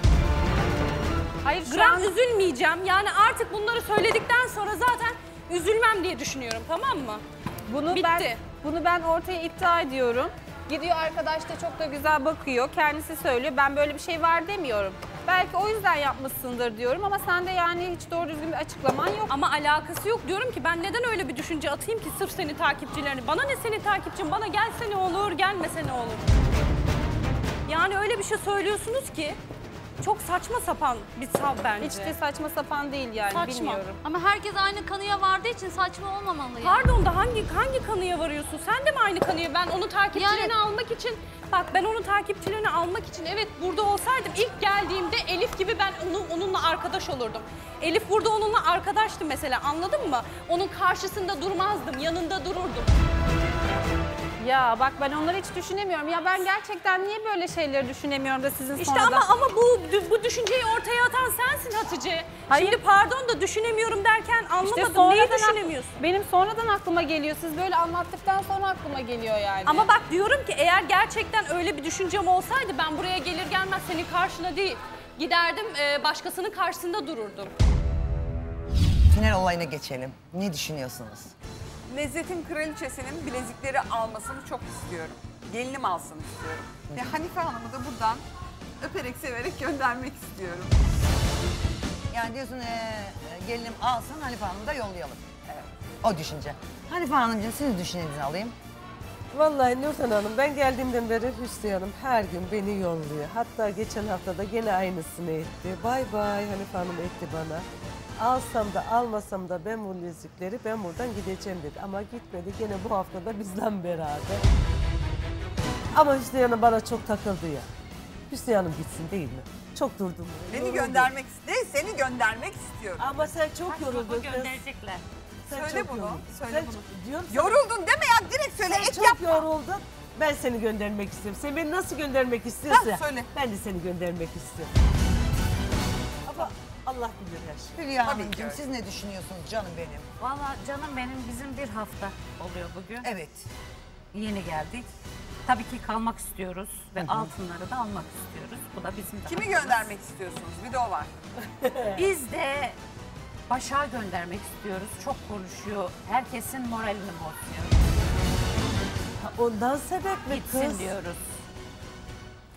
Hayır şu Gram an üzülmeyeceğim. Yani artık bunları söyledikten sonra zaten üzülmem diye düşünüyorum. Tamam mı? bunu Bitti. ben bunu ben ortaya iddia ediyorum. Gidiyor arkadaş da çok da güzel bakıyor. Kendisi söylüyor. Ben böyle bir şey var demiyorum. Belki o yüzden yapmışsındır diyorum ama sende yani hiç doğru düzgün bir açıklaman yok. Ama alakası yok. Diyorum ki ben neden öyle bir düşünce atayım ki sırf senin takipçilerini? Bana ne senin takipçin? Bana gelse ne olur, gelmese ne olur? Yani öyle bir şey söylüyorsunuz ki çok saçma sapan bir sav bence. Hiç de saçma sapan değil yani Saçma. bilmiyorum. Ama herkes aynı kanıya vardığı için saçma olmamalı yani. Pardon da hangi hangi kanıya varıyorsun? Sen de mi aynı kanıya? Ben onun takipçilerini Yani- almak için bak ben onun takipçilerini almak için evet burada olsaydım ilk geldiğimde Elif gibi ben onun onunla arkadaş olurdum. Elif burada onunla arkadaştı mesela anladın mı? Onun karşısında durmazdım, yanında dururdum. Ya bak ben onları hiç düşünemiyorum. Ya ben gerçekten niye böyle şeyleri düşünemiyorum da sizin İşte sonradan... ama ama bu bu düşünceyi ortaya atan sensin Hatice. Hayır. Şimdi pardon da düşünemiyorum derken anlamadım. İşte Neyi düşünemiyorsun? Benim sonradan aklıma geliyor. Siz böyle anlattıktan sonra aklıma geliyor yani. Ama bak diyorum ki eğer gerçekten öyle bir düşüncem olsaydı ben buraya gelir gelmez senin karşına değil. Giderdim e, başkasının karşısında dururdum. Final olayına geçelim. Ne düşünüyorsunuz? Lezzetin kraliçesinin bilezikleri almasını çok istiyorum. Gelinim alsın istiyorum. Ve Hanife Hanım'ı da buradan öperek severek göndermek istiyorum. Yani diyorsun ee, gelinim alsın Hanife Hanım'ı da yollayalım. Evet. O düşünce. Hanife Hanımcığım siz düşüncenizi alayım. Vallahi Nurten Hanım ben geldiğimden beri Hüsnü Hanım her gün beni yolluyor. Hatta geçen hafta da gene aynısını etti. Bay bay Hanife Hanım etti bana. Alsam da almasam da ben bu yüzükleri ben buradan gideceğim dedi. Ama gitmedi gene bu hafta da bizden beraber. Ama Hüsnü Hanım bana çok takıldı ya. Hüsnü Hanım gitsin değil mi? Çok durdum. Beni Yoruldum. göndermek neyse seni göndermek istiyorum. Ama sen çok yoruldun kız. Gönderecekler. Sen Söyle çok bunu, yoruldun. söyle Sen bunu. çok- diyorum sana, Yoruldun deme ya direkt söyle Sen ek çok yapma. yoruldun. Ben seni göndermek istiyorum. Sen beni nasıl göndermek istiyorsa Ha, söyle. ben de seni göndermek istiyorum. Allah bilir her şeyi. Hülya Tabii ki Hanımcığım öyle. siz ne düşünüyorsunuz canım benim? Valla canım benim bizim bir hafta oluyor bugün. Evet. Yeni geldik. Tabii ki kalmak istiyoruz ve altınları da almak istiyoruz. Bu da bizim de Kimi hakkımız. göndermek istiyorsunuz? Bir de o var. Biz de Başak'a göndermek istiyoruz. Çok konuşuyor. Herkesin moralini bozuyor. Ondan sebep mi Gitsin kız? diyoruz.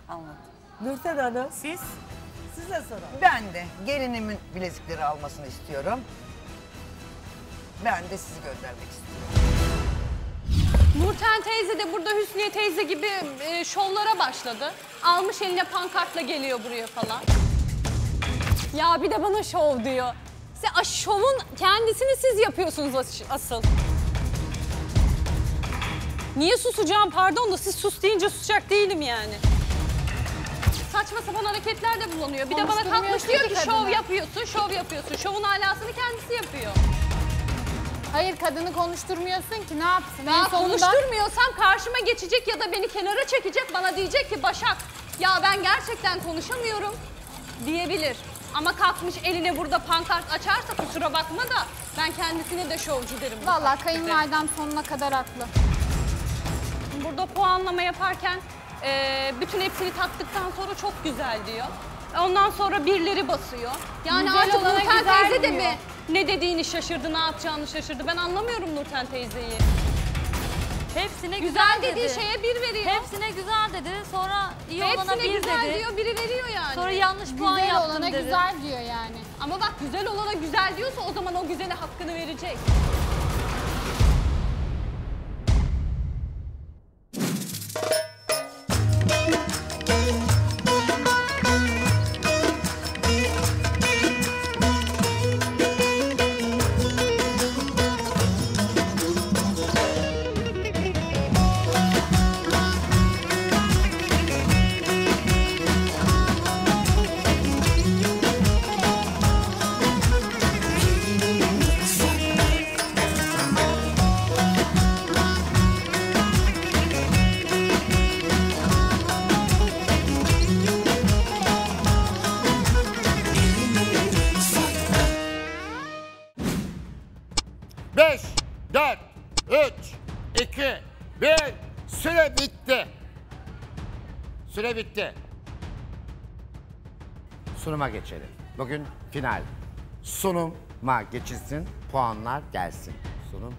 Anladım. Nurten Hanım Siz size soralım. Ben de gelinimin bilezikleri almasını istiyorum. Ben de sizi göndermek istiyorum. Nurten teyze de burada Hüsniye teyze gibi e, şovlara başladı. Almış eline pankartla geliyor buraya falan. Ya bir de bana şov diyor. Siz a, şovun kendisini siz yapıyorsunuz as- asıl. Niye susacağım pardon da siz sus deyince susacak değilim yani. Saçma sapan hareketlerde bulunuyor. Bir de bana kalkmış diyor ki şov yapıyorsun, şov yapıyorsun. Şovun alasını kendisi yapıyor. Hayır kadını konuşturmuyorsun ki ne yapsın? Ben en sonunda konuşturmuyorsam karşıma geçecek ya da beni kenara çekecek bana diyecek ki Başak ya ben gerçekten konuşamıyorum diyebilir. Ama kalkmış eline burada pankart açarsa kusura bakma da ben kendisine de şovcu derim. takdirde. kayınvalidem sonuna kadar haklı. Burada puanlama yaparken e, bütün hepsini taktıktan sonra çok güzel diyor. Ondan sonra birleri basıyor. Yani Güzel artık olana Nurten güzel teyze de diyor. mi ne dediğini şaşırdı, ne yapacağını şaşırdı. Ben anlamıyorum Nurten teyzeyi. Hepsine güzel, Güzel dediği dedi. şeye bir veriyor. Hepsine güzel dedi. Sonra iyi olana Hepsine bir güzel dedi. diyor, biri veriyor yani. Sonra yanlış puan Güzel yaptım olana dedi. güzel diyor yani. Ama bak güzel olana güzel diyorsa o zaman o güzele hakkını verecek. Sunuma geçelim. Bugün final. Sunuma geçilsin, puanlar gelsin. Sunum.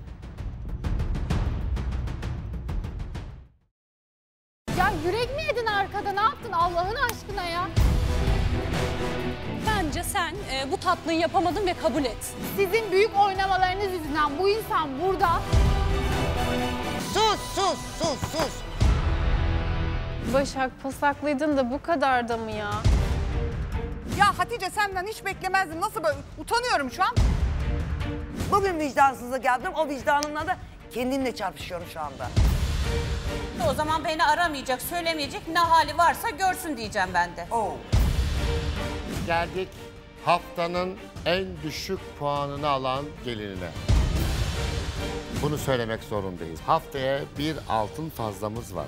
Ya yürek mi yedin arkada ne yaptın Allah'ın aşkına ya? Bence sen e, bu tatlıyı yapamadın ve kabul et. Sizin büyük oynamalarınız yüzünden bu insan burada Sus sus sus sus. Başak pasaklıydın da bu kadar da mı ya? Ya Hatice senden hiç beklemezdim. Nasıl böyle utanıyorum şu an. Bugün vicdansızlık yaptım. O vicdanımla da kendimle çarpışıyorum şu anda. O zaman beni aramayacak, söylemeyecek ne hali varsa görsün diyeceğim ben de. Oo. Geldik haftanın en düşük puanını alan gelinine. Bunu söylemek zorundayız. Haftaya bir altın fazlamız var.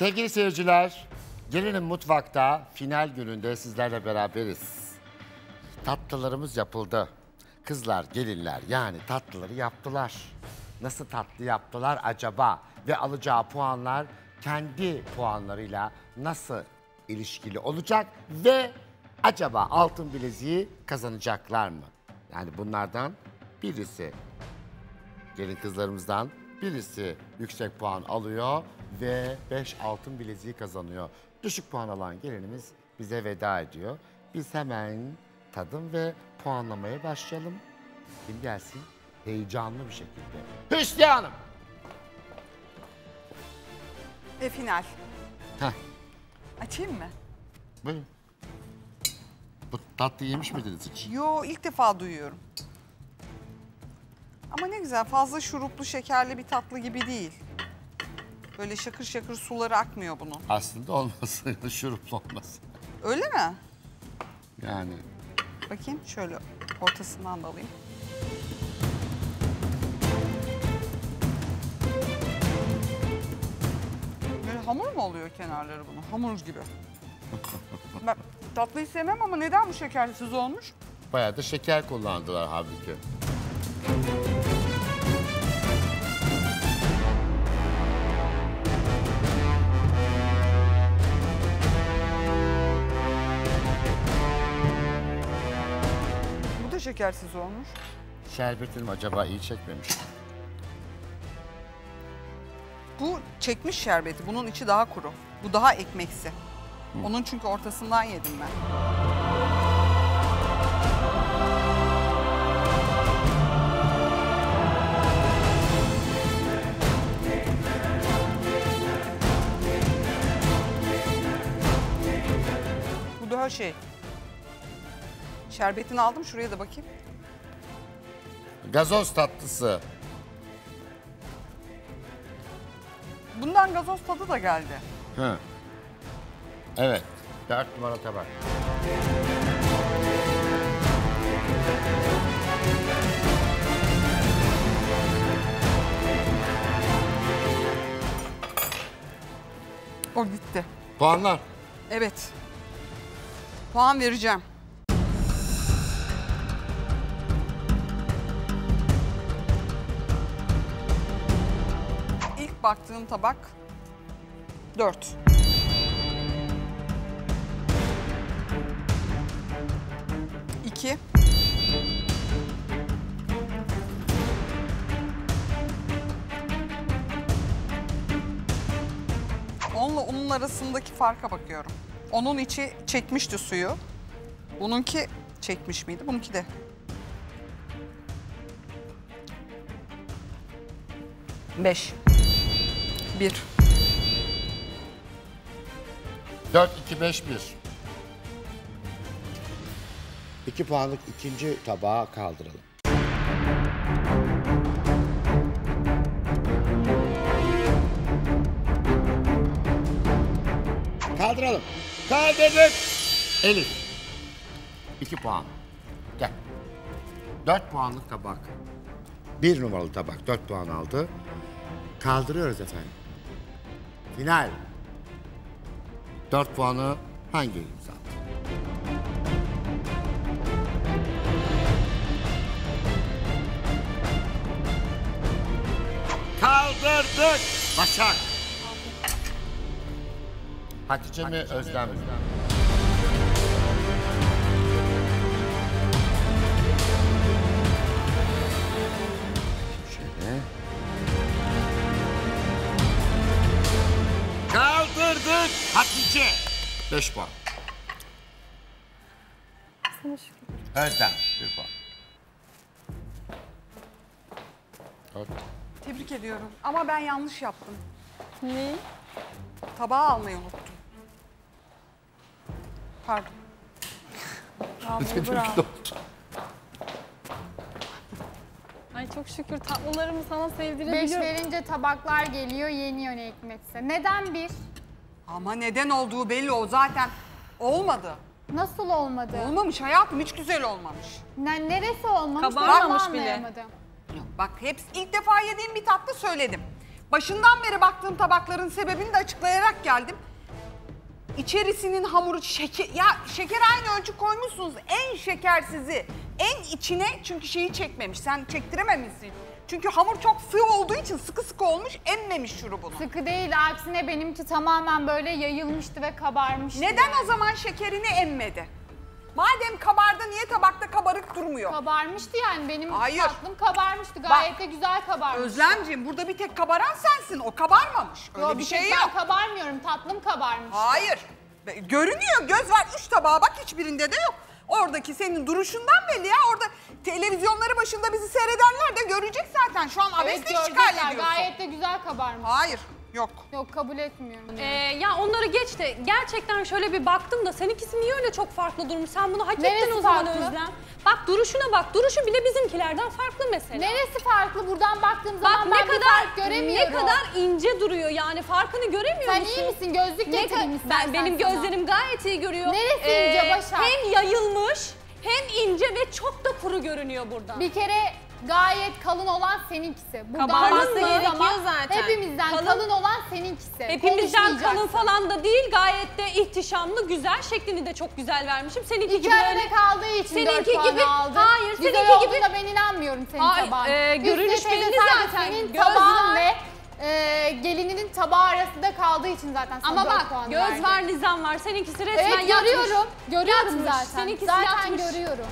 Sevgili seyirciler, Gelinin Mutfak'ta final gününde sizlerle beraberiz. Tatlılarımız yapıldı. Kızlar, gelinler yani tatlıları yaptılar. Nasıl tatlı yaptılar acaba? Ve alacağı puanlar kendi puanlarıyla nasıl ilişkili olacak? Ve acaba altın bileziği kazanacaklar mı? Yani bunlardan birisi gelin kızlarımızdan birisi yüksek puan alıyor ve 5 altın bileziği kazanıyor. Düşük puan alan gelinimiz bize veda ediyor. Biz hemen tadım ve puanlamaya başlayalım. Kim gelsin? Heyecanlı bir şekilde. Hüsnü Hanım. Ve final. Heh, Açayım mı? buyurun. Bu tatlı yemiş miydiniz hiç? Yo ilk defa duyuyorum. Ama ne güzel fazla şuruplu şekerli bir tatlı gibi değil. Böyle şakır şakır suları akmıyor bunun. Aslında olmasın, şuruplu olmasın. Öyle mi? Yani Bakayım şöyle ortasından da alayım. Böyle hamur mu oluyor kenarları bunun? Hamur gibi. Ben tatlıyı sevmem ama neden bu şekersiz olmuş? bayağı da şeker kullandılar halbuki. Şekersiz olmuş. Şerbetin acaba iyi çekmemiş mi? Bu çekmiş şerbeti. Bunun içi daha kuru. Bu daha ekmeksi. Onun çünkü ortasından yedim ben. Bu daha şey. Şerbetini aldım şuraya da bakayım. Gazoz tatlısı. Bundan gazoz tadı da geldi. Hı. Evet. Dört numara tabak. O gitti. Puanlar. Evet. Puan vereceğim. Baktığım tabak 4. İki. Onunla onun arasındaki farka bakıyorum. Onun içi çekmişti suyu. Bununki çekmiş miydi? Bununki de. Beş. Bir. 4, 2, 5, 1. 2 puanlık ikinci tabağı kaldıralım. Kaldıralım. Kaldırdık. Elif. 2 puan. Gel. 4 puanlık tabak. 1 numaralı tabak 4 puan aldı. Kaldırıyoruz efendim. Final. 4 puanı hangi insan? Kaldırdık. Başak. Hatice mi Özlem mi? Kaldırdık. Hatice. 5 puan. Özlem 1 puan. Dört. Tebrik ediyorum. Ama ben yanlış yaptım. Ne? Tabağı almayı unuttum. Pardon. Vallahi bravo. Ay çok şükür tatlılarımı sana 5 sevdirebiliyorum. verince tabaklar geliyor, yeniyor ne hikmetse. Neden bir? Ama neden olduğu belli o zaten olmadı. Nasıl olmadı? Olmamış hayatım hiç güzel olmamış. Ne, neresi olmamış? Kabarmamış Ben bile. anlayamadım. Bak hepsi ilk defa yediğim bir tatlı söyledim. Başından beri baktığım tabakların sebebini de açıklayarak geldim. İçerisinin hamuru şeker, ya şeker aynı ölçü koymuşsunuz. En şekersizi, en içine çünkü şeyi çekmemiş. Sen çektirememişsin. Çünkü hamur çok sığ olduğu için sıkı sıkı olmuş, emmemiş şurubunu. Sıkı değil, aksine benimki tamamen böyle yayılmıştı ve kabarmıştı. Neden o zaman şekerini emmedi? Madem kabardı niye tabakta kabarık durmuyor? Kabarmıştı yani benim Hayır. tatlım kabarmıştı. Gayet de güzel kabarmıştı. Özlemciğim burada bir tek kabaran sensin. O kabarmamış. Öyle Yo, bir tek şey ben yok. kabarmıyorum. Tatlım kabarmış. Hayır. Görünüyor. Göz var. Üç tabağa bak hiçbirinde de yok. Oradaki senin duruşundan belli ya. Orada televizyonları başında bizi seyredenler de görecek zaten. Şu an abesle Evet işgal ediyorsun. Gayet de güzel kabarmış. Hayır. Yok. Yok kabul etmiyorum. Ee, ya onları geç de gerçekten şöyle bir baktım da seninkisi niye öyle çok farklı durmuş? Sen bunu hak ettin Neresi o zaman farklı? Özlem. Bak duruşuna bak. Duruşu bile bizimkilerden farklı mesela. Neresi farklı? Buradan baktığım Bak zaman ne ben bir kadar fark göremiyorum. ne kadar ince duruyor yani farkını göremiyor Sen musun? iyi misin? Gözlük Ne getireyim istersen Ben benim sana. gözlerim gayet iyi görüyor. Neresi Ee, ince Başak? Hem yayılmış hem ince ve çok da kuru görünüyor buradan. Bir kere gayet kalın olan seninkisi. Buradan Kabarması baktığın gerekiyor zaman zaten. Hepimizden Kalın- kalın, olan seninkisi. Hepimizden kalın falan da değil gayet de ihtişamlı güzel şeklini de çok güzel vermişim. Seninki İki gibi arada öyle- kaldığı için Seninki dört puan gibi- aldı. Hayır, Güzel seninki olduğuna gibi- ben inanmıyorum senin Hayır, tabağın. e, görünüş teyze belli zaten. Senin Göz tabağın var. ve e, gelininin tabağı arasında kaldığı için zaten sana Ama dört bak puan göz verdim. var nizam var. Seninkisi resmen Evet yatmış. görüyorum. Görüyorum Yatmış. zaten. Seninkisi zaten yatmış. görüyorum.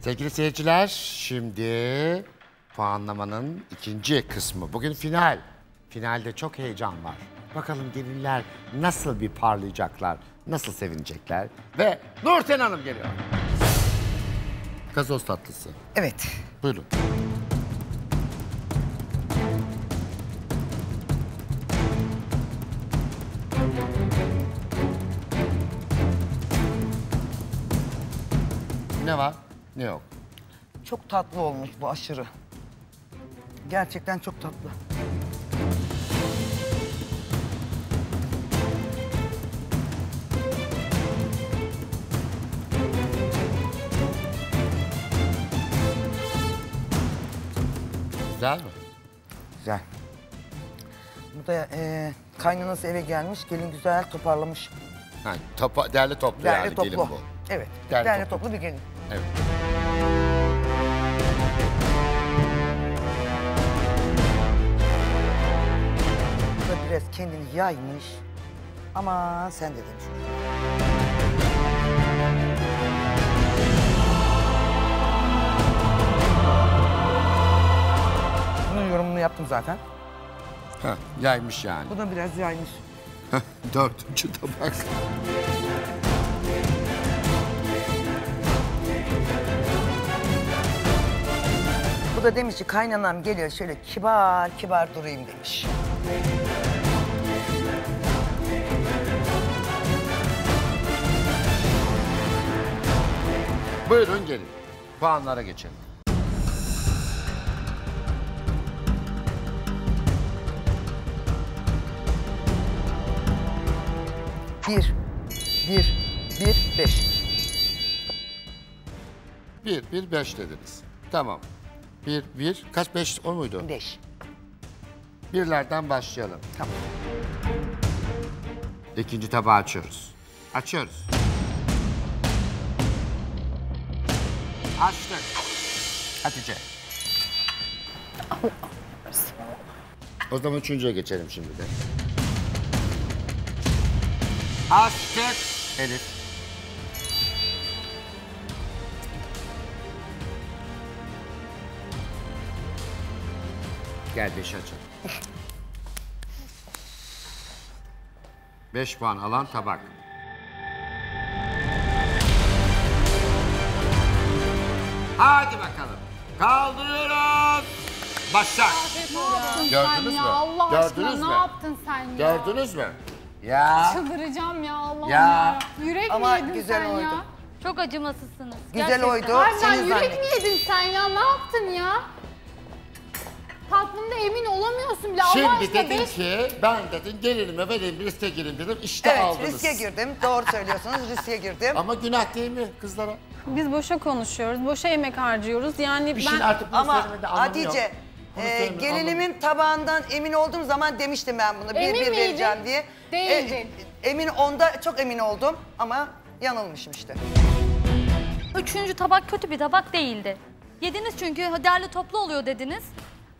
Sevgili seyirciler, şimdi puanlamanın ikinci kısmı. Bugün final. Finalde çok heyecan var. Bakalım gelinler nasıl bir parlayacaklar, nasıl sevinecekler. Ve Nurten Hanım geliyor. Gazoz tatlısı. Evet. Buyurun. Yok? Çok tatlı olmuş bu aşırı. Gerçekten çok tatlı. Güzel mi? Güzel. Bu da e, kaynanası eve gelmiş, gelin güzel toparlamış. Ha, topa, derli toplu Derli yani toplu. gelin bu. Evet, Derli derli, toplu. toplu bir gelin. Evet. Biraz kendini yaymış. Ama sen de demiş. Bunun yorumunu yaptım zaten. Ha, yaymış yani. Bu da biraz yaymış. Dördüncü tabak. Bu da demiş ki kaynanam geliyor şöyle kibar kibar durayım demiş. Buyurun gelin. Puanlara geçelim. Bir, bir, bir, beş. Bir, bir, beş dediniz. Tamam. Bir, bir, kaç beş, o muydu? Beş. Birlerden başlayalım. Tamam. İkinci tabağı açıyoruz. Açıyoruz. Açtık. Hatice. O zaman üçüncüye geçelim şimdi de. Açtık. Elif. Gel beşi açalım. Beş puan alan tabak. Başak. Gördünüz sen mü? ya? Allah Gördünüz aşkına mü? ne yaptın sen ya? Gördünüz mü? Ya. Çıldıracağım ya Allah'ım Ya. ya. Yürek Ama mi yedin güzel sen oydu. ya? Çok acımasızsınız. Güzel Gerçekten. oydu. Harbiden yürek zannet. mi yedin sen ya? Ne yaptın ya? Tatlında emin olamıyorsun bile. Allah Şimdi aşkına dedim beş- ki ben dedim gelinime vereyim riske girin dedim işte Evet, aldınız. riske girdim. Doğru söylüyorsunuz, riske girdim. Ama günah değil mi kızlara? Biz boşa konuşuyoruz, boşa emek harcıyoruz. Yani Bir ben şey artık bunu Ama. Hatice, E, söylemede gelinimin tabağından emin olduğum zaman demiştim ben bunu. Bir Emin bir miydin? vereceğim diye. Değildin. E, emin onda çok emin oldum ama yanılmışım işte. Üçüncü tabak kötü bir tabak değildi. Yediniz çünkü derli toplu oluyor dediniz.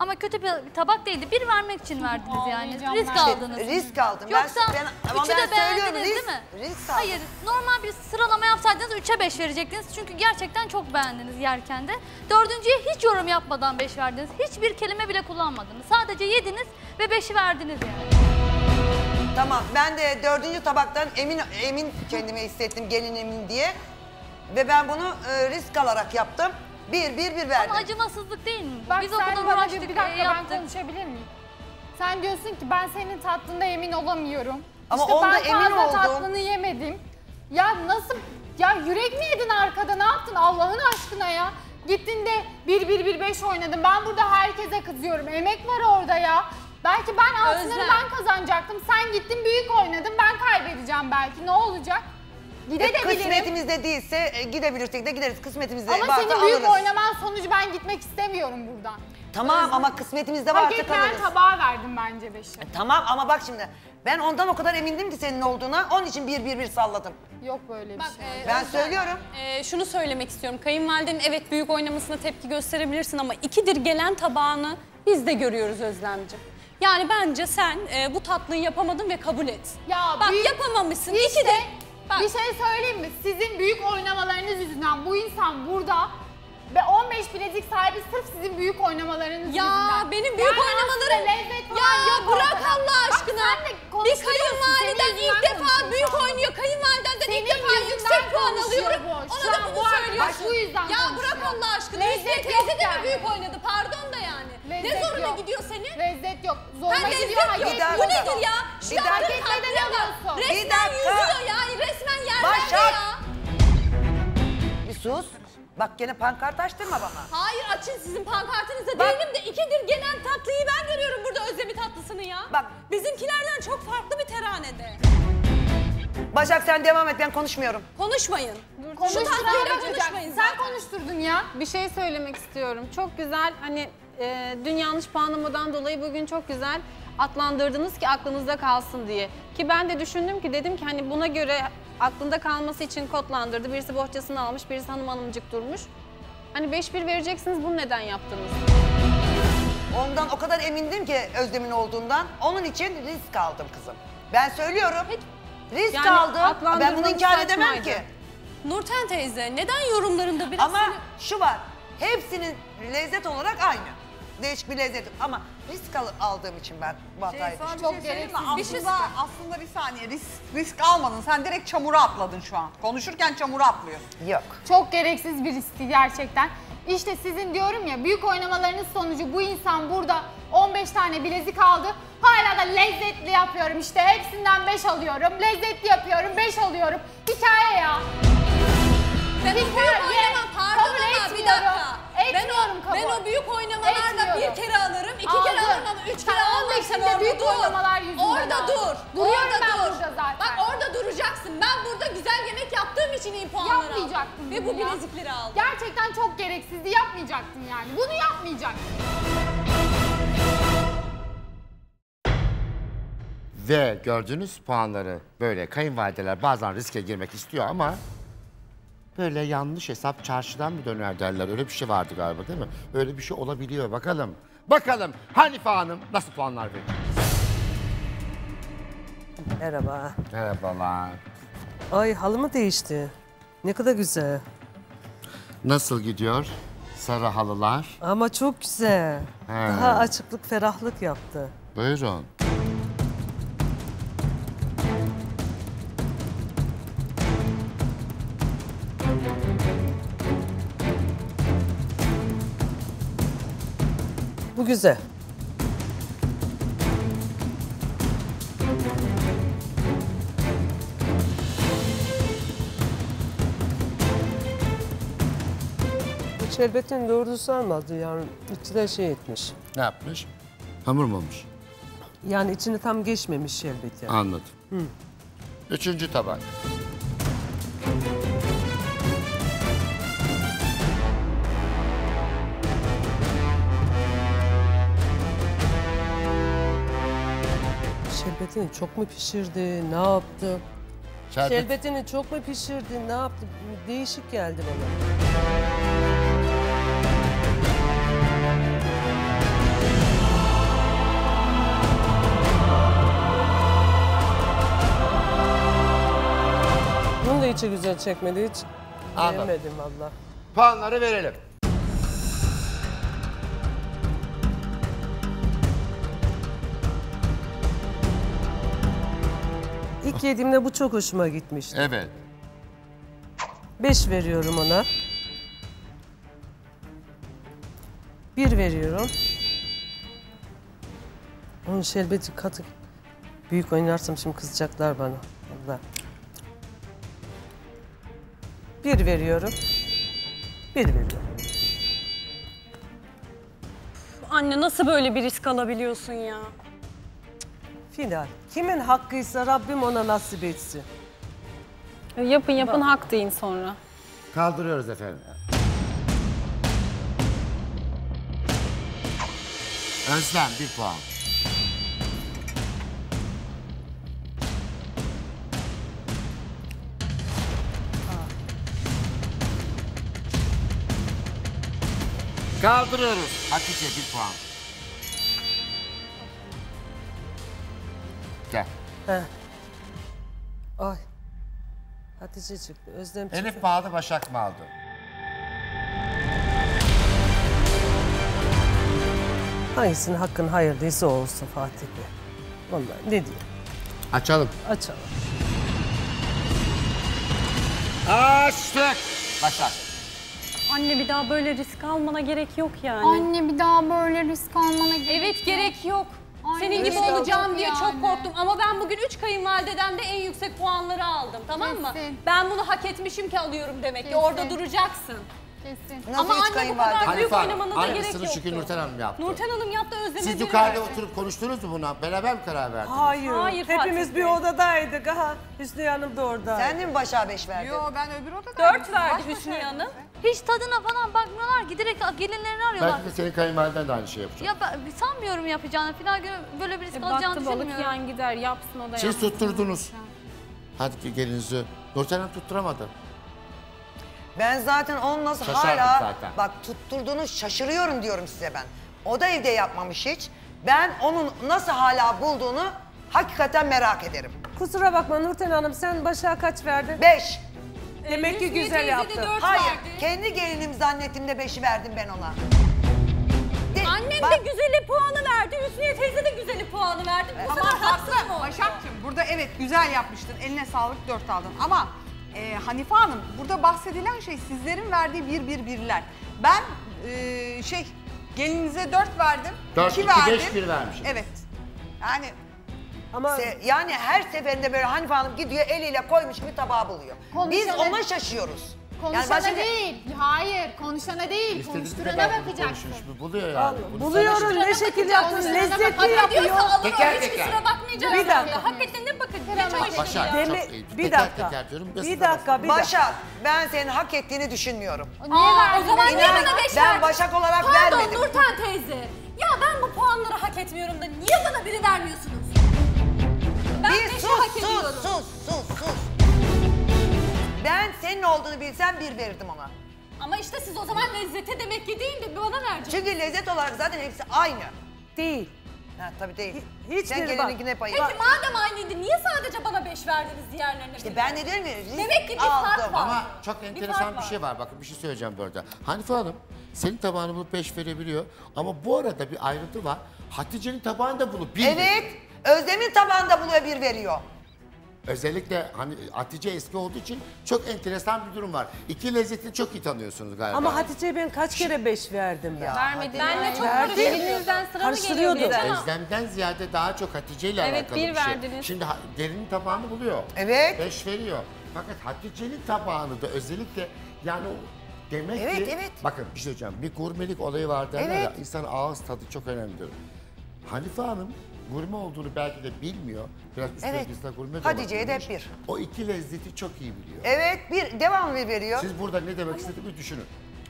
Ama kötü bir tabak değildi. Bir vermek için verdiniz yani. Ağlayacağım Risk ben. aldınız. Risk aldım. Yoksa ben, ben, ama üçü ben de söylüyorum beğendiniz risk, değil mi? risk aldım. Hayır, normal bir sıralama yapsaydınız 3'e 5 verecektiniz. Çünkü gerçekten çok beğendiniz yerken de. Dördüncüye hiç yorum yapmadan 5 verdiniz. Hiçbir kelime bile kullanmadınız. Sadece yediniz ve 5'i verdiniz yani. Tamam ben de dördüncü tabaktan emin emin kendime hissettim gelin emin diye. Ve ben bunu e, risk alarak yaptım. Bir, bir, bir verdim. Ama acımasızlık değil mi? bu? Bak Biz sen uğraştık, bir, bir dakika e, ben konuşabilir miyim? Sen diyorsun ki ben senin tatlında emin olamıyorum. Ama işte onda ben emin fazla oldum. tatlını yemedim. Ya nasıl, ya yürek mi yedin arkada ne yaptın Allah'ın aşkına ya? Gittin de 1-1-1-5 oynadın. Ben burada herkese kızıyorum. Emek var orada ya. Belki ben altınları ben kazanacaktım. Sen gittin büyük oynadın. Ben kaybedeceğim belki. Ne olacak? E, Gidebilirim. kısmetimizde değilse e, gidebilirsek de gideriz. Kısmetimizde Ama varsa senin büyük alırız. oynaman sonucu ben gitmek istemiyorum buradan. Tamam ama kısmetimizde varsa etmeyen kalırız. tabağa verdim bence beşi. Tamam ama bak şimdi ben ondan o kadar emindim ki senin olduğuna. Onun için bir bir bir salladım. Yok böyle bir şey. Ben söylüyorum. Ee, şunu söylemek istiyorum. Kayınvalidenin evet büyük oynamasına tepki gösterebilirsin ama ikidir gelen tabağını biz de görüyoruz Özlemciğim. Yani bence sen e, bu tatlıyı yapamadın ve kabul et. Ya Bak büyük- yapamamışsın. İşte İki de bak, bir şey söyleyeyim mi? Sizin büyük oynamalarınız yüzünden bu insan burada ve 15 bilezik sahibi sırf sizin büyük oynamalarınız Ya yüzünden. benim büyük Yani oynamalarım- lezzet Ya falan yok bırak ortada. Allah Bak aşkına. de bir kayınvaliden ilk defa büyük şu oynuyor. Kayınvalidenden Senin ilk defa yüksek puan alıyorum. bu. Ona Şu da bunu söylüyorsun. bu yüzden Ya bırak Allah aşkına. Lezzet yok teyze de mi büyük oynadı? Pardon da yani. ne Lezzet zoruna yok. gidiyor senin? Lezzet yok. Ha Zoruna lezzet gidiyor. hak yok. Bu nedir ya? Bir Yaptığın dakika. bak. Bir Resmen yüzüyor ya. Resmen yerlerde Başak. ya. Bir sus. Bak gene pankart açtırma bana. Hayır açın sizin pankartınızda Bak. değilim de ikidir gelen tatlıyı ben görüyorum burada Özlem'i tatlısını ya. Bak. Bizimkilerden çok farklı bir teranede. Başak sen devam et ben konuşmuyorum. Konuşmayın. Şu tatlıyla bakacak. konuşmayın Sen konuşturdun ya. Bir şey söylemek istiyorum. Çok güzel hani e, dün yanlış puanlamadan dolayı bugün çok güzel adlandırdınız ki aklınızda kalsın diye. Ki ben de düşündüm ki dedim ki hani buna göre aklında kalması için kodlandırdı. Birisi bohçasını almış, birisi hanım hanımcık durmuş. Hani 5-1 vereceksiniz bunu neden yaptınız? Ondan o kadar emindim ki Özlem'in olduğundan. Onun için risk aldım kızım. Ben söylüyorum. risk Yani aldım. Ben adlandırmanız bunu inkar edemem saçmaydı. ki. Nurten teyze neden yorumlarında biraz Ama hani- şu var. Hepsinin lezzet olarak aynı. Değişik bir lezzet. Ama risk al- aldığım için ben bu hatayı düştüm. bir şey söyleyeyim mi? gereksiz bir şey Aslında, aslında bir saniye risk, risk almadın. Sen direkt çamura atladın şu an. Konuşurken çamura atlıyorsun. Yok. Çok gereksiz bir riskti gerçekten. İşte sizin diyorum ya büyük oynamalarınız sonucu bu insan burada 15 tane bilezik aldı. Hala da lezzetli yapıyorum işte hepsinden 5 alıyorum. Lezzetli yapıyorum 5 alıyorum. Hikaye ya. Ben o büyük Hikaye. oynamam pardon Kabul ama bir etmiyorum. dakika. Ben o, kabul. ben o büyük oynamalarda bir kere alırım, iki Aldın. kere alırım ama üç kere almam. 15'inde Sen orada büyük dur. oynamalar yüzünden Orada aldın. dur. Duruyorum orada ben dur. burada zaten. Bak orada duracaksın. Ben burada güzel yemek yaptığım için iyi puanlar aldım. Yapmayacaktın Ve bu bilezikleri aldım. Gerçekten çok gereksizdi yapmayacaktın yani. Bunu yapmayacaktın. Ve gördüğünüz puanları böyle kayınvalideler bazen riske girmek istiyor ama böyle yanlış hesap çarşıdan mı döner derler. Öyle bir şey vardı galiba değil mi? Öyle bir şey olabiliyor bakalım. Bakalım Hanife Hanım nasıl puanlar verecek? Merhaba. Merhabalar. Ay halı mı değişti? Ne kadar güzel. Nasıl gidiyor sarı halılar? Ama çok güzel. He. Daha açıklık, ferahlık yaptı. Buyurun. Bu güzel. Bu şerbetin doğrusu almadı yani içine şey etmiş. Ne yapmış? Hamur mu olmuş? Yani içine tam geçmemiş şerbeti. Anladım. Üçüncü tabak. Şerbetini çok mu pişirdi, ne yaptı? Şerbet- Şerbetini çok mu pişirdi, ne yaptı? Değişik geldi bana. Bunun da içi güzel çekmedi hiç. Anladım. Beğenmedim valla. Puanları verelim. İlk yediğimde bu çok hoşuma gitmişti. Evet. Beş veriyorum ona. Bir veriyorum. Onun şerbeti katı. Büyük oynarsam şimdi kızacaklar bana. Allah. Bir veriyorum. Bir veriyorum. Anne nasıl böyle bir risk alabiliyorsun ya? Final. Kimin hakkıysa Rabbim ona nasip etsin. Yapın yapın hak deyin sonra. Kaldırıyoruz efendim. Özlem bir puan. Kaldırıyoruz. Hatice bir puan. Heh. Ay. Hatice çıktı. Özlem çıktı. Elif mi aldı, Başak mı aldı? Hangisinin hakkın hayırlıysa olsun Fatih Bey. Vallahi ne diyeyim? Açalım. Açalım. Açtık. Başak. Anne bir daha böyle risk almana gerek yok yani. Anne bir daha böyle risk almana gerek Evet gerek yok. Aynen. Senin gibi olacağım diye yani. çok korktum ama ben bugün 3 kayınvalideden de en yüksek puanları aldım tamam mı? Kesin. Ben bunu hak etmişim ki alıyorum demek ki Kesin. orada duracaksın. Kesin. Nasıl ama üç anne bu kayınvalide? kadar büyük Hanife Hanım, oynamana da gerek aynısını yoktu. çünkü Nurten Hanım yaptı. Nurten Hanım yaptı Özlem'e Siz yukarıda oturup konuştunuz mu buna? Beraber mi karar verdiniz? Hayır. Hayır Hepimiz Fatih bir Bey. odadaydık. Aha. Hüsnü Hanım da oradaydı. Sen de mi Başak'a beş verdin? Yo ben öbür odada. 4 verdi Hüsnü Hanım. Hiç tadına falan bakmıyorlar ki direkt gelinlerini arıyorlar. Belki de senin kayınvaliden de aynı şey yapacak. Ya ben sanmıyorum yapacağını. Final günü böyle bir risk E, alacağını baktı balık düşünmüyorum. yan gider yapsın o da Siz yapsın. tutturdunuz. Hadi ki gelinizi. Nurten Hanım tutturamadı. Ben zaten onun nasıl Şaşardık hala zaten. bak tutturduğunu şaşırıyorum diyorum size ben. O da evde yapmamış hiç. Ben onun nasıl hala bulduğunu hakikaten merak ederim. Kusura bakma Nurten Hanım sen Başak'a kaç verdin? Beş. Demek ki güzel yaptın. Hayır. verdi. Kendi gelinim zannettim de beşi verdim ben ona. De- Annem bak- de güzeli puanı verdi. Hüsniye teyze de güzeli puanı verdi. Bu Tamam sefer haksız haklı. mı oldu? Başakçığım burada evet güzel yapmıştın. Eline sağlık dört aldın. Ama e, Hanife Hanım burada bahsedilen şey sizlerin verdiği bir bir birler. Ben e, şey gelinize dört verdim. Dört, iki iki, verdim. beş, bir vermişim. Evet. Yani Ama Se- yani her seferinde böyle Hanife Hanım gidiyor eliyle koymuş gibi tabağı buluyor. Biz ona şaşıyoruz. Konuşana başka değil. Hayır, konuşana değil. Konuşturana bakacaksın. konuşmuş. Buluyor yani. Bunu buluyorum ne şekil yaptın lezzetli yapıyor. Teker hiç teker. kusura bakmayacağım. Bir dakika. Hak ettiğine bakın. Hiç Başak çok iyi. bir Teker dakika. teker diyorum. Bir dakika bir dakika. Başak ben senin hak ettiğini düşünmüyorum. Niye Aa, verdin? o zaman niye İnan, bana beş ben verdin? Başak olarak Pardon vermedim. Nurten teyze. Ya ben bu puanları hak etmiyorum da niye bana biri vermiyorsunuz? Ben Bir beşi sus hak sus ediyorum. sus sus sus. Ben senin olduğunu bilsem bir verirdim ona. Ama işte siz o zaman lezzete demek ki değil de bana vereceksiniz. Çünkü lezzet olarak zaten hepsi aynı. Değil. Ha tabii değil. Hiç Sen bir gelininkine payı. Peki madem aynıydı niye sadece bana beş verdiniz diğerlerine? İşte bir? ben de diyorum ya Demek ki bir fark aldım. var. Ama çok fark enteresan bir, var. şey var. Bakın bir şey söyleyeceğim bu arada. Hanife Hanım senin tabağını bulup 5 verebiliyor. Ama bu arada bir ayrıntı var. Hatice'nin tabağını da bulup 1 Evet. Özlem'in tabağında buluyor bir veriyor. Özellikle hani Hatice eski olduğu için çok enteresan bir durum var. İki lezzeti çok iyi tanıyorsunuz galiba. Ama Hatice'ye ben kaç kere beş verdim ben. Vermedi. Benle çok Verdi. karıştı. Elinizden sıra mı geliyor? Özlem'den ziyade daha çok Hatice ile Evet, alakalı bir bir şey. verdiniz. Şimdi ha- gelinin tabağını buluyor. Evet. Beş veriyor. Fakat Hatice'nin tabağını da özellikle yani o demek Evet, ki... evet. Bakın bir şey söyleyeceğim. Bir gurmelik olayı var derler Evet. ya. İnsan ağız tadı çok önemlidir. Hanife Hanım gurme olduğunu belki de bilmiyor. Biraz üstüne Evet. gurme de Hatice'ye de bir. O iki lezzeti çok iyi biliyor. Evet bir devamlı bir veriyor. Siz burada ne demek istediğimi düşünün.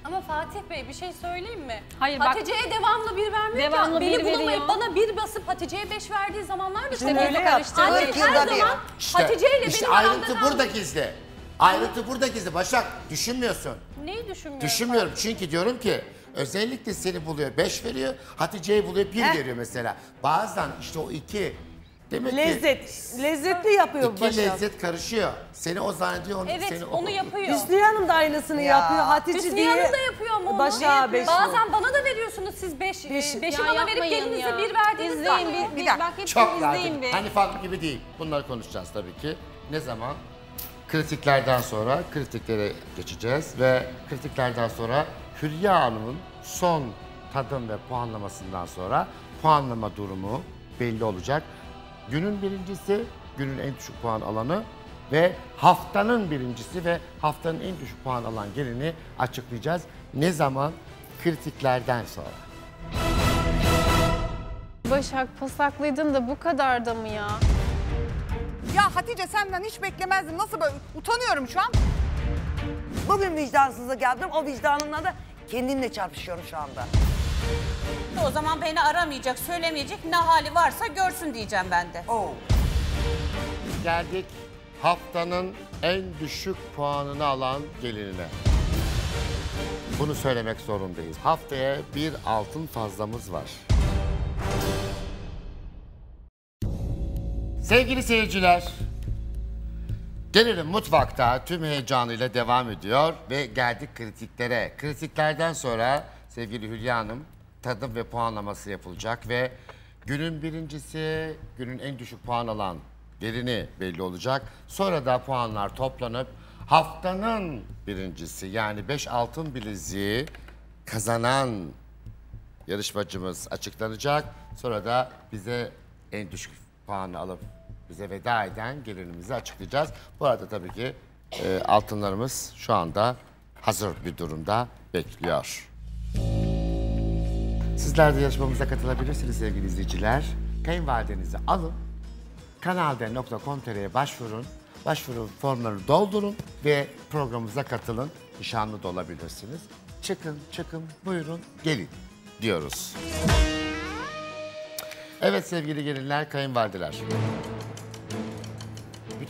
Ama Fatih Bey bir şey söyleyeyim mi? Hayır, bak- Hatice'ye devamlı bir vermiyor Devamlı ki. Beni bir bulamayıp veriyor. bana bir basıp Hatice'ye beş verdiği zamanlar da İşte çok öyle kafa yaptı. karıştı. Anne her yılda bir. zaman İşte, Hatice ile işte benim ayrıntı aramda burada kalmış. gizli. Ayrıntı burada gizli. Başak düşünmüyorsun. Neyi düşünmüyorum? Düşünmüyorum çünkü diyorum ki özellikle seni buluyor 5 veriyor, Hatice'yi buluyor 1 Heh. veriyor mesela. Bazen işte o iki demek ki Lezzet. Lezzetli yapıyor iki Başak. lezzet karışıyor. Seni o zannediyor onu Evet seni o- onu yapıyor. Hüsnü Hanım da aynısını Ya. yapıyor. Hatice Hüsnü diye. Hanım da yapıyor ama onu. Başak'a beş Bazen bana da veriyorsunuz siz beş. Beş. e, beşi Ya bana verip yapmayın gelinize ya. bir verdiniz. İzleyin bir, bir bir, dakika. bak Çok izleyin lazım. bir. Hani farklı gibi değil. Bunları konuşacağız tabii ki. Ne zaman? Kritiklerden sonra kritiklere geçeceğiz ve kritiklerden sonra Hülya Hanım'ın son tadım ve puanlamasından sonra puanlama durumu belli olacak. Günün birincisi, günün en düşük puan alanı ve haftanın birincisi ve haftanın en düşük puan alan gelini açıklayacağız. Ne zaman? Kritiklerden sonra. Başak pasaklıydın da bu kadar da mı ya? Ya Hatice senden hiç beklemezdim. Nasıl böyle? Utanıyorum şu an. Bugün vicdansızlık yaptım. O vicdanımla da kendimle çarpışıyorum şu anda. O zaman beni aramayacak, söylemeyecek ne hali varsa görsün diyeceğim ben de. Oo. Geldik haftanın en düşük puanını alan gelinine. Bunu söylemek zorundayız. Haftaya bir altın fazlamız var. Sevgili seyirciler, gelelim mutfakta tüm heyecanıyla devam ediyor ve geldik kritiklere. Kritiklerden sonra sevgili Hülya Hanım tadım ve puanlaması yapılacak ve günün birincisi, günün en düşük puan alan gelini belli olacak. Sonra da puanlar toplanıp haftanın birincisi yani 5 altın bileziği kazanan yarışmacımız açıklanacak. Sonra da bize en düşük puanı alıp bize veda eden gelinimizi açıklayacağız. Bu arada tabii ki e, altınlarımız şu anda hazır bir durumda bekliyor. Sizler de yarışmamıza katılabilirsiniz sevgili izleyiciler. Kayınvalidenizi alın, kanalde.com.tr'ye başvurun. Başvuru formlarını doldurun ve programımıza katılın. Nişanlı da olabilirsiniz. Çıkın, çıkın, buyurun, gelin diyoruz. Evet sevgili gelinler, kayınvalideler.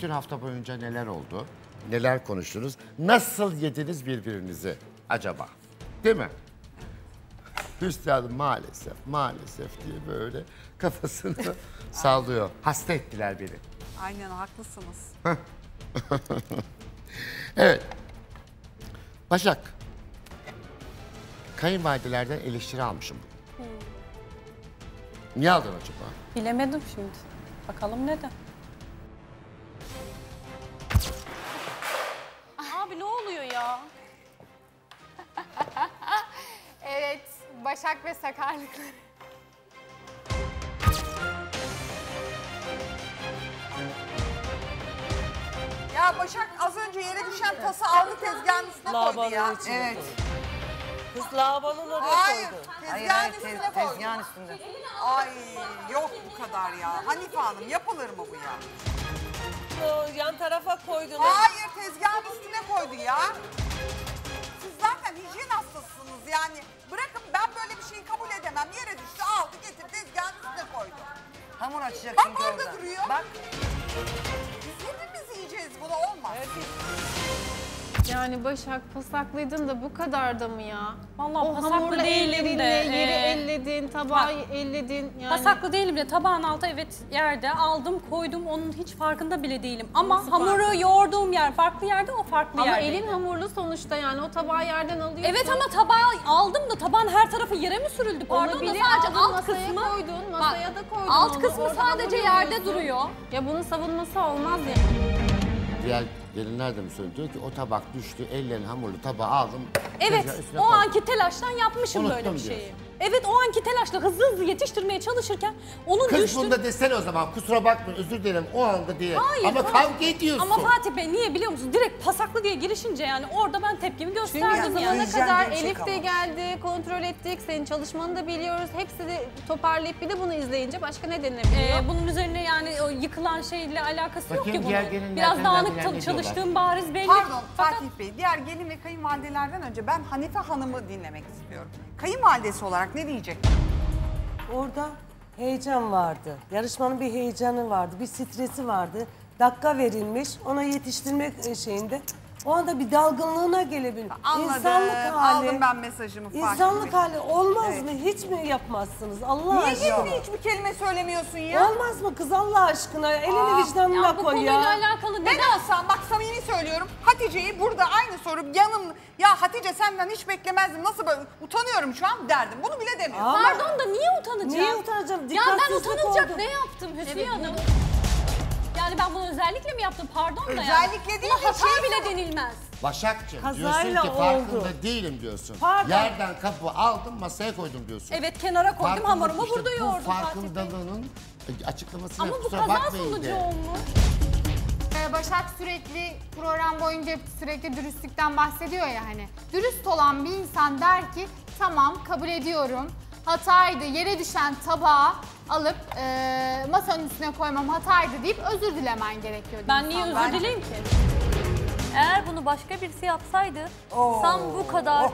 Bütün hafta boyunca neler oldu? Neler konuştunuz? Nasıl yediniz birbirinizi acaba? Değil mi? Hüsnü Hanım maalesef, maalesef diye böyle kafasını sallıyor. Hasta ettiler beni. Aynen haklısınız. Evet. Başak. Kayınvalidelerden eleştiri almışım. Niye aldın acaba? Bilemedim şimdi. Bakalım neden? Ya? Evet, Başak ve sakarlıkları. Ya Başak az önce yere düşen tası aldı tezgahın üstüne koydu ya. içine Evet. Kız lavabonun oraya Hayır, koydu. Hayır tezgahın hayır üstüne tez, koydu. tezgahın üstünde. Ay yok bu kadar ya. Hanife Hanım yapılır mı bu ya? O yan tarafa koydun. Hayır tezgahın üstüne koydu ya. Siz zaten hijyen hastasısınız yani. Bırakın ben böyle bir şeyi kabul edemem. Yere düştü aldı getir tezgahın üstüne koydu. Hamur açacak Bak çünkü orada orada. duruyor. Bak. Biz hepimiz yiyeceğiz bunu olmaz. Yani Başak pasaklıydın da bu kadar da mı ya? Vallahi o pasaklı hamurla değilim de, yeri ee, elledin, tabağı elledin. Yani Pasaklı değilim de tabağın altı evet yerde aldım koydum onun hiç farkında bile değilim. Ama Nasıl hamuru farkında? yoğurduğum yer farklı yerde o farklı Ama yerde. elin hamurlu sonuçta yani o tabağı yerden alıyorsun. Evet ama tabağı aldım da tabağın her tarafı yere mi sürüldü? Pardon Olabilir, da sadece aldın, alt masaya kısmı koydun, masaya da koydun Alt onu, kısmı orada sadece yerde duruyor. Ya bunun savunması olmaz yani. Diğer gelinler de mi söylüyor? Diyor ki o tabak düştü, ellerin hamurlu tabağı aldım. Evet o koydum. anki telaştan yapmışım Unuttum böyle bir şeyi. diyorsun. Evet o anki telaşla hızlı hızlı yetiştirmeye çalışırken onun Kız düştü. bunda desene o zaman kusura bakma özür dilerim o anda diye. Hayır, Ama Fatih- kavga ediyorsun. Ama Fatih Bey niye biliyor musun? Direkt pasaklı diye girişince yani orada ben tepkimi Çünkü gösterdim o zamana yani. Kadar Elif de geldi, kontrol ettik, senin çalışmanı da biliyoruz. Hepsi de toparlayıp bir de bunu izleyince başka ne denilebiliyor? Ee, bunun üzerine yani o yıkılan şeyle alakası yok Bakayım ki diğer bunun. Biraz dağınık bilen çal- ne çalıştığım bariz belli. Pardon Fakat Fatih Bey, diğer gelin ve kayınvalidelerden önce ben Hanife Hanım'ı dinlemek istiyorum. Kayınvalidesi olarak ne diyecek? Orada heyecan vardı. Yarışmanın bir heyecanı vardı, bir stresi vardı. Dakika verilmiş, ona yetiştirmek e, şeyinde. O anda bir dalgınlığına gelebilir. Anladım, İnsanlık hali. aldım ben mesajımı İnsanlık hali olmaz Evet. mı? Hiç mi yapmazsınız Allah Niye aşkına? gelin hiçbir kelime söylemiyorsun ya? Olmaz mı kız Allah aşkına? Elini Aa, vicdanına ya bu koy konuyla ya. alakalı Ben neden? olsam bak samimi söylüyorum Hatice'yi burada aynı soru yanım ya Hatice senden hiç beklemezdim nasıl böyle utanıyorum şu an derdim bunu bile demiyorum. Pardon da niye utanacağım? Niye utanacağım? Ya ben Dikkatsizlik utanılacak oldu. ne yaptım Hüsniye Evet, Hanım? Ya Yani ben bunu özellikle mi yaptım? Pardon da yani. Özellikle değil Buna hata şey- bile denilmez. Başakçığım Kazayla diyorsun ki farkında oldu. değilim diyorsun. Pardon. Yerden kapı aldım masaya koydum diyorsun. Evet kenara koydum Farkında- hamurumu işte burada yoğurdum Bu Fatih Bey. farkındalığının açıklamasını Ama bu kusura kaza bakmayın sonucu de. olmuş. Ee, Başak sürekli program boyunca sürekli dürüstlükten bahsediyor ya hani. Dürüst olan bir insan der ki tamam kabul ediyorum. Hataydı yere düşen tabağı alıp e, masanın üstüne koymam hataydı deyip özür dilemen gerekiyor. Ben niye özür dileyim ki? Eğer bunu başka birisi yapsaydı Oo. sen bu kadar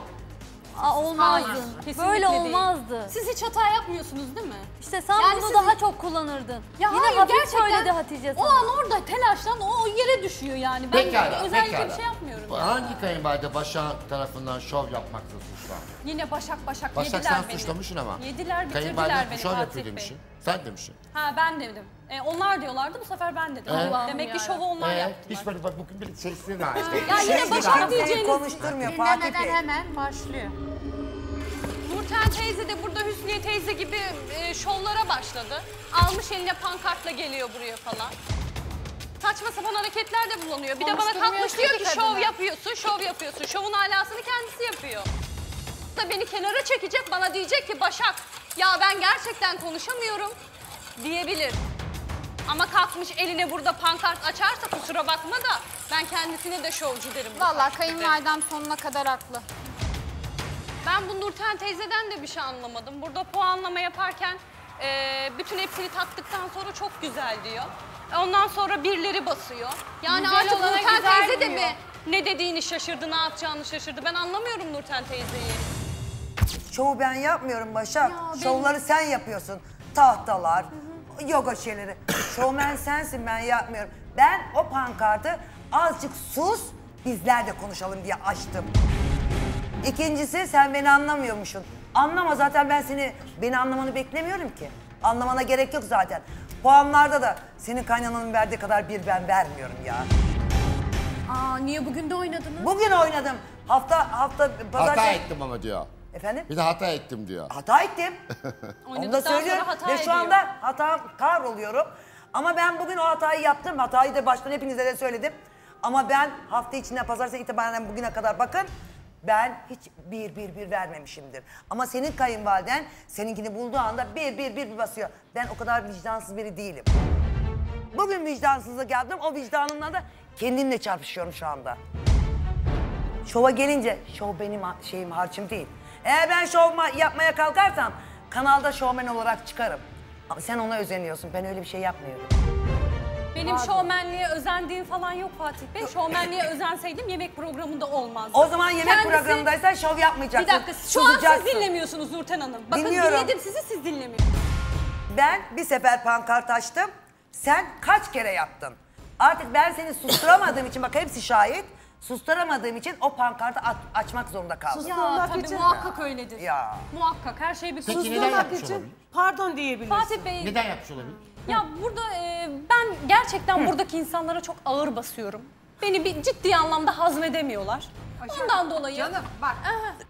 Aa, olmazdın. Hayır, Böyle değil. olmazdı. Siz hiç hata yapmıyorsunuz değil mi? İşte sen Yani bunu siz- daha çok kullanırdın. Ya Yine hayır, hafif söyledi Hatice O sana. an orada telaştan o, o yere düşüyor yani. Ben Pekala, özellikle pekala. bir şey yapmıyorum. Hangi kayınvalide Başak tarafından şov yapmakla suçlandı? Yine Başak Başak, Başak yediler sen beni. suçlamışsın ama. Yediler bitirdiler beni şov Fatih yapıyor Bey. demişsin. Sen demişsin. Ha ben dedim. E, onlar diyorlardı bu sefer ben dedim. Ee? Demek ki şovu onlar Ee, yaptılar. hiç böyle bak bugün bir sesli var. Ya yine Başak Seni diyeceğiniz. konuşturmuyor Fatih Bey. Dinlemeden hemen başlıyor. Nurten teyze de burada Hüsniye teyze gibi e, şovlara başladı. Almış eline pankartla geliyor buraya falan. Saçma sapan hareketler de bulunuyor. Bir de bana Konuşturmuyor kalkmış diyor ki ki şov kadını." yapıyorsun, şov yapıyorsun. Şovun alasını kendisi yapıyor. Da beni kenara çekecek, bana diyecek ki Başak ya ben gerçekten konuşamıyorum diyebilir. Ama kalkmış eline burada pankart açarsa kusura bakma da ben kendisine de şovcu derim. Valla kayınvalidem sonuna kadar haklı. Ben bu Nurten teyzeden de bir şey anlamadım. Burada puanlama yaparken e, bütün hepsini taktıktan sonra çok güzel diyor. Ondan sonra birileri basıyor. Yani Güzel artık Nurten teyze de mi ne dediğini şaşırdı, ne yapacağını şaşırdı. Ben anlamıyorum Nurten teyzeyi. Şovu ben yapmıyorum Başak. Ya benim- Şovları sen yapıyorsun. Tahtalar, yoga şeyleri. Şovmen sensin ben yapmıyorum. Ben o pankartı azıcık sus bizler de konuşalım diye açtım. İkincisi sen beni anlamıyormuşsun. Anlama zaten ben seni beni anlamanı beklemiyorum ki. Anlamana gerek yok zaten. Puanlarda da senin kaynananın verdiği kadar bir ben vermiyorum ya. Aa niye bugün de oynadınız? Bugün oynadım. Hafta hafta pazar Hata ettim ama diyor. Efendim? Bir de hata ettim diyor. Hata ettim. Onu da söylüyorum. hata Ve şu anda hata kahroluyorum. Ama ben bugün o hatayı yaptım. Hatayı da baştan hepinize de söyledim. Ama ben hafta içinde pazartesi itibaren bugüne kadar bakın ben hiç bir bir bir vermemişimdir. Ama senin kayınvaliden seninkini bulduğu anda bir bir bir bir basıyor. Ben o kadar vicdansız biri değilim. Bugün vicdansızlık yaptım. O vicdanımla da kendimle çarpışıyorum şu anda. Şova gelince, şov benim şeyim, harcım değil. Eğer ben şov ma- yapmaya kalkarsam kanalda şovmen olarak çıkarım. Ama sen ona özeniyorsun, ben öyle bir şey yapmıyorum. Benim şovmenliğe özendiğim falan yok Fatih Bey. Şovmenliğe özenseydim yemek programında olmazdı. O zaman yemek Kendisi- programındaysan şov Bir yapmayacaksın. dakika şu an siz dinlemiyorsunuz Nurten Hanım. Bakın Dinliyorum. dinledim sizi siz dinlemiyorsunuz. Ben bir sefer pankart açtım, sen kaç kere yaptın? Artık ben seni susturamadığım için, bak hepsi şahit, susturamadığım için o pankartı aç- açmak zorunda kaldım. Ya Susturmak tabii için- muhakkak öyledir. Ya. Muhakkak her şey bir Peki neden susturmak yapmış için olabilir? pardon diyebilirsin. Fatih Bey Neden yapmış olabilir? ya burada e, ben gerçekten buradaki insanlara çok ağır basıyorum. Beni bir ciddi anlamda hazmedemiyorlar. Ondan dolayı. Canım bak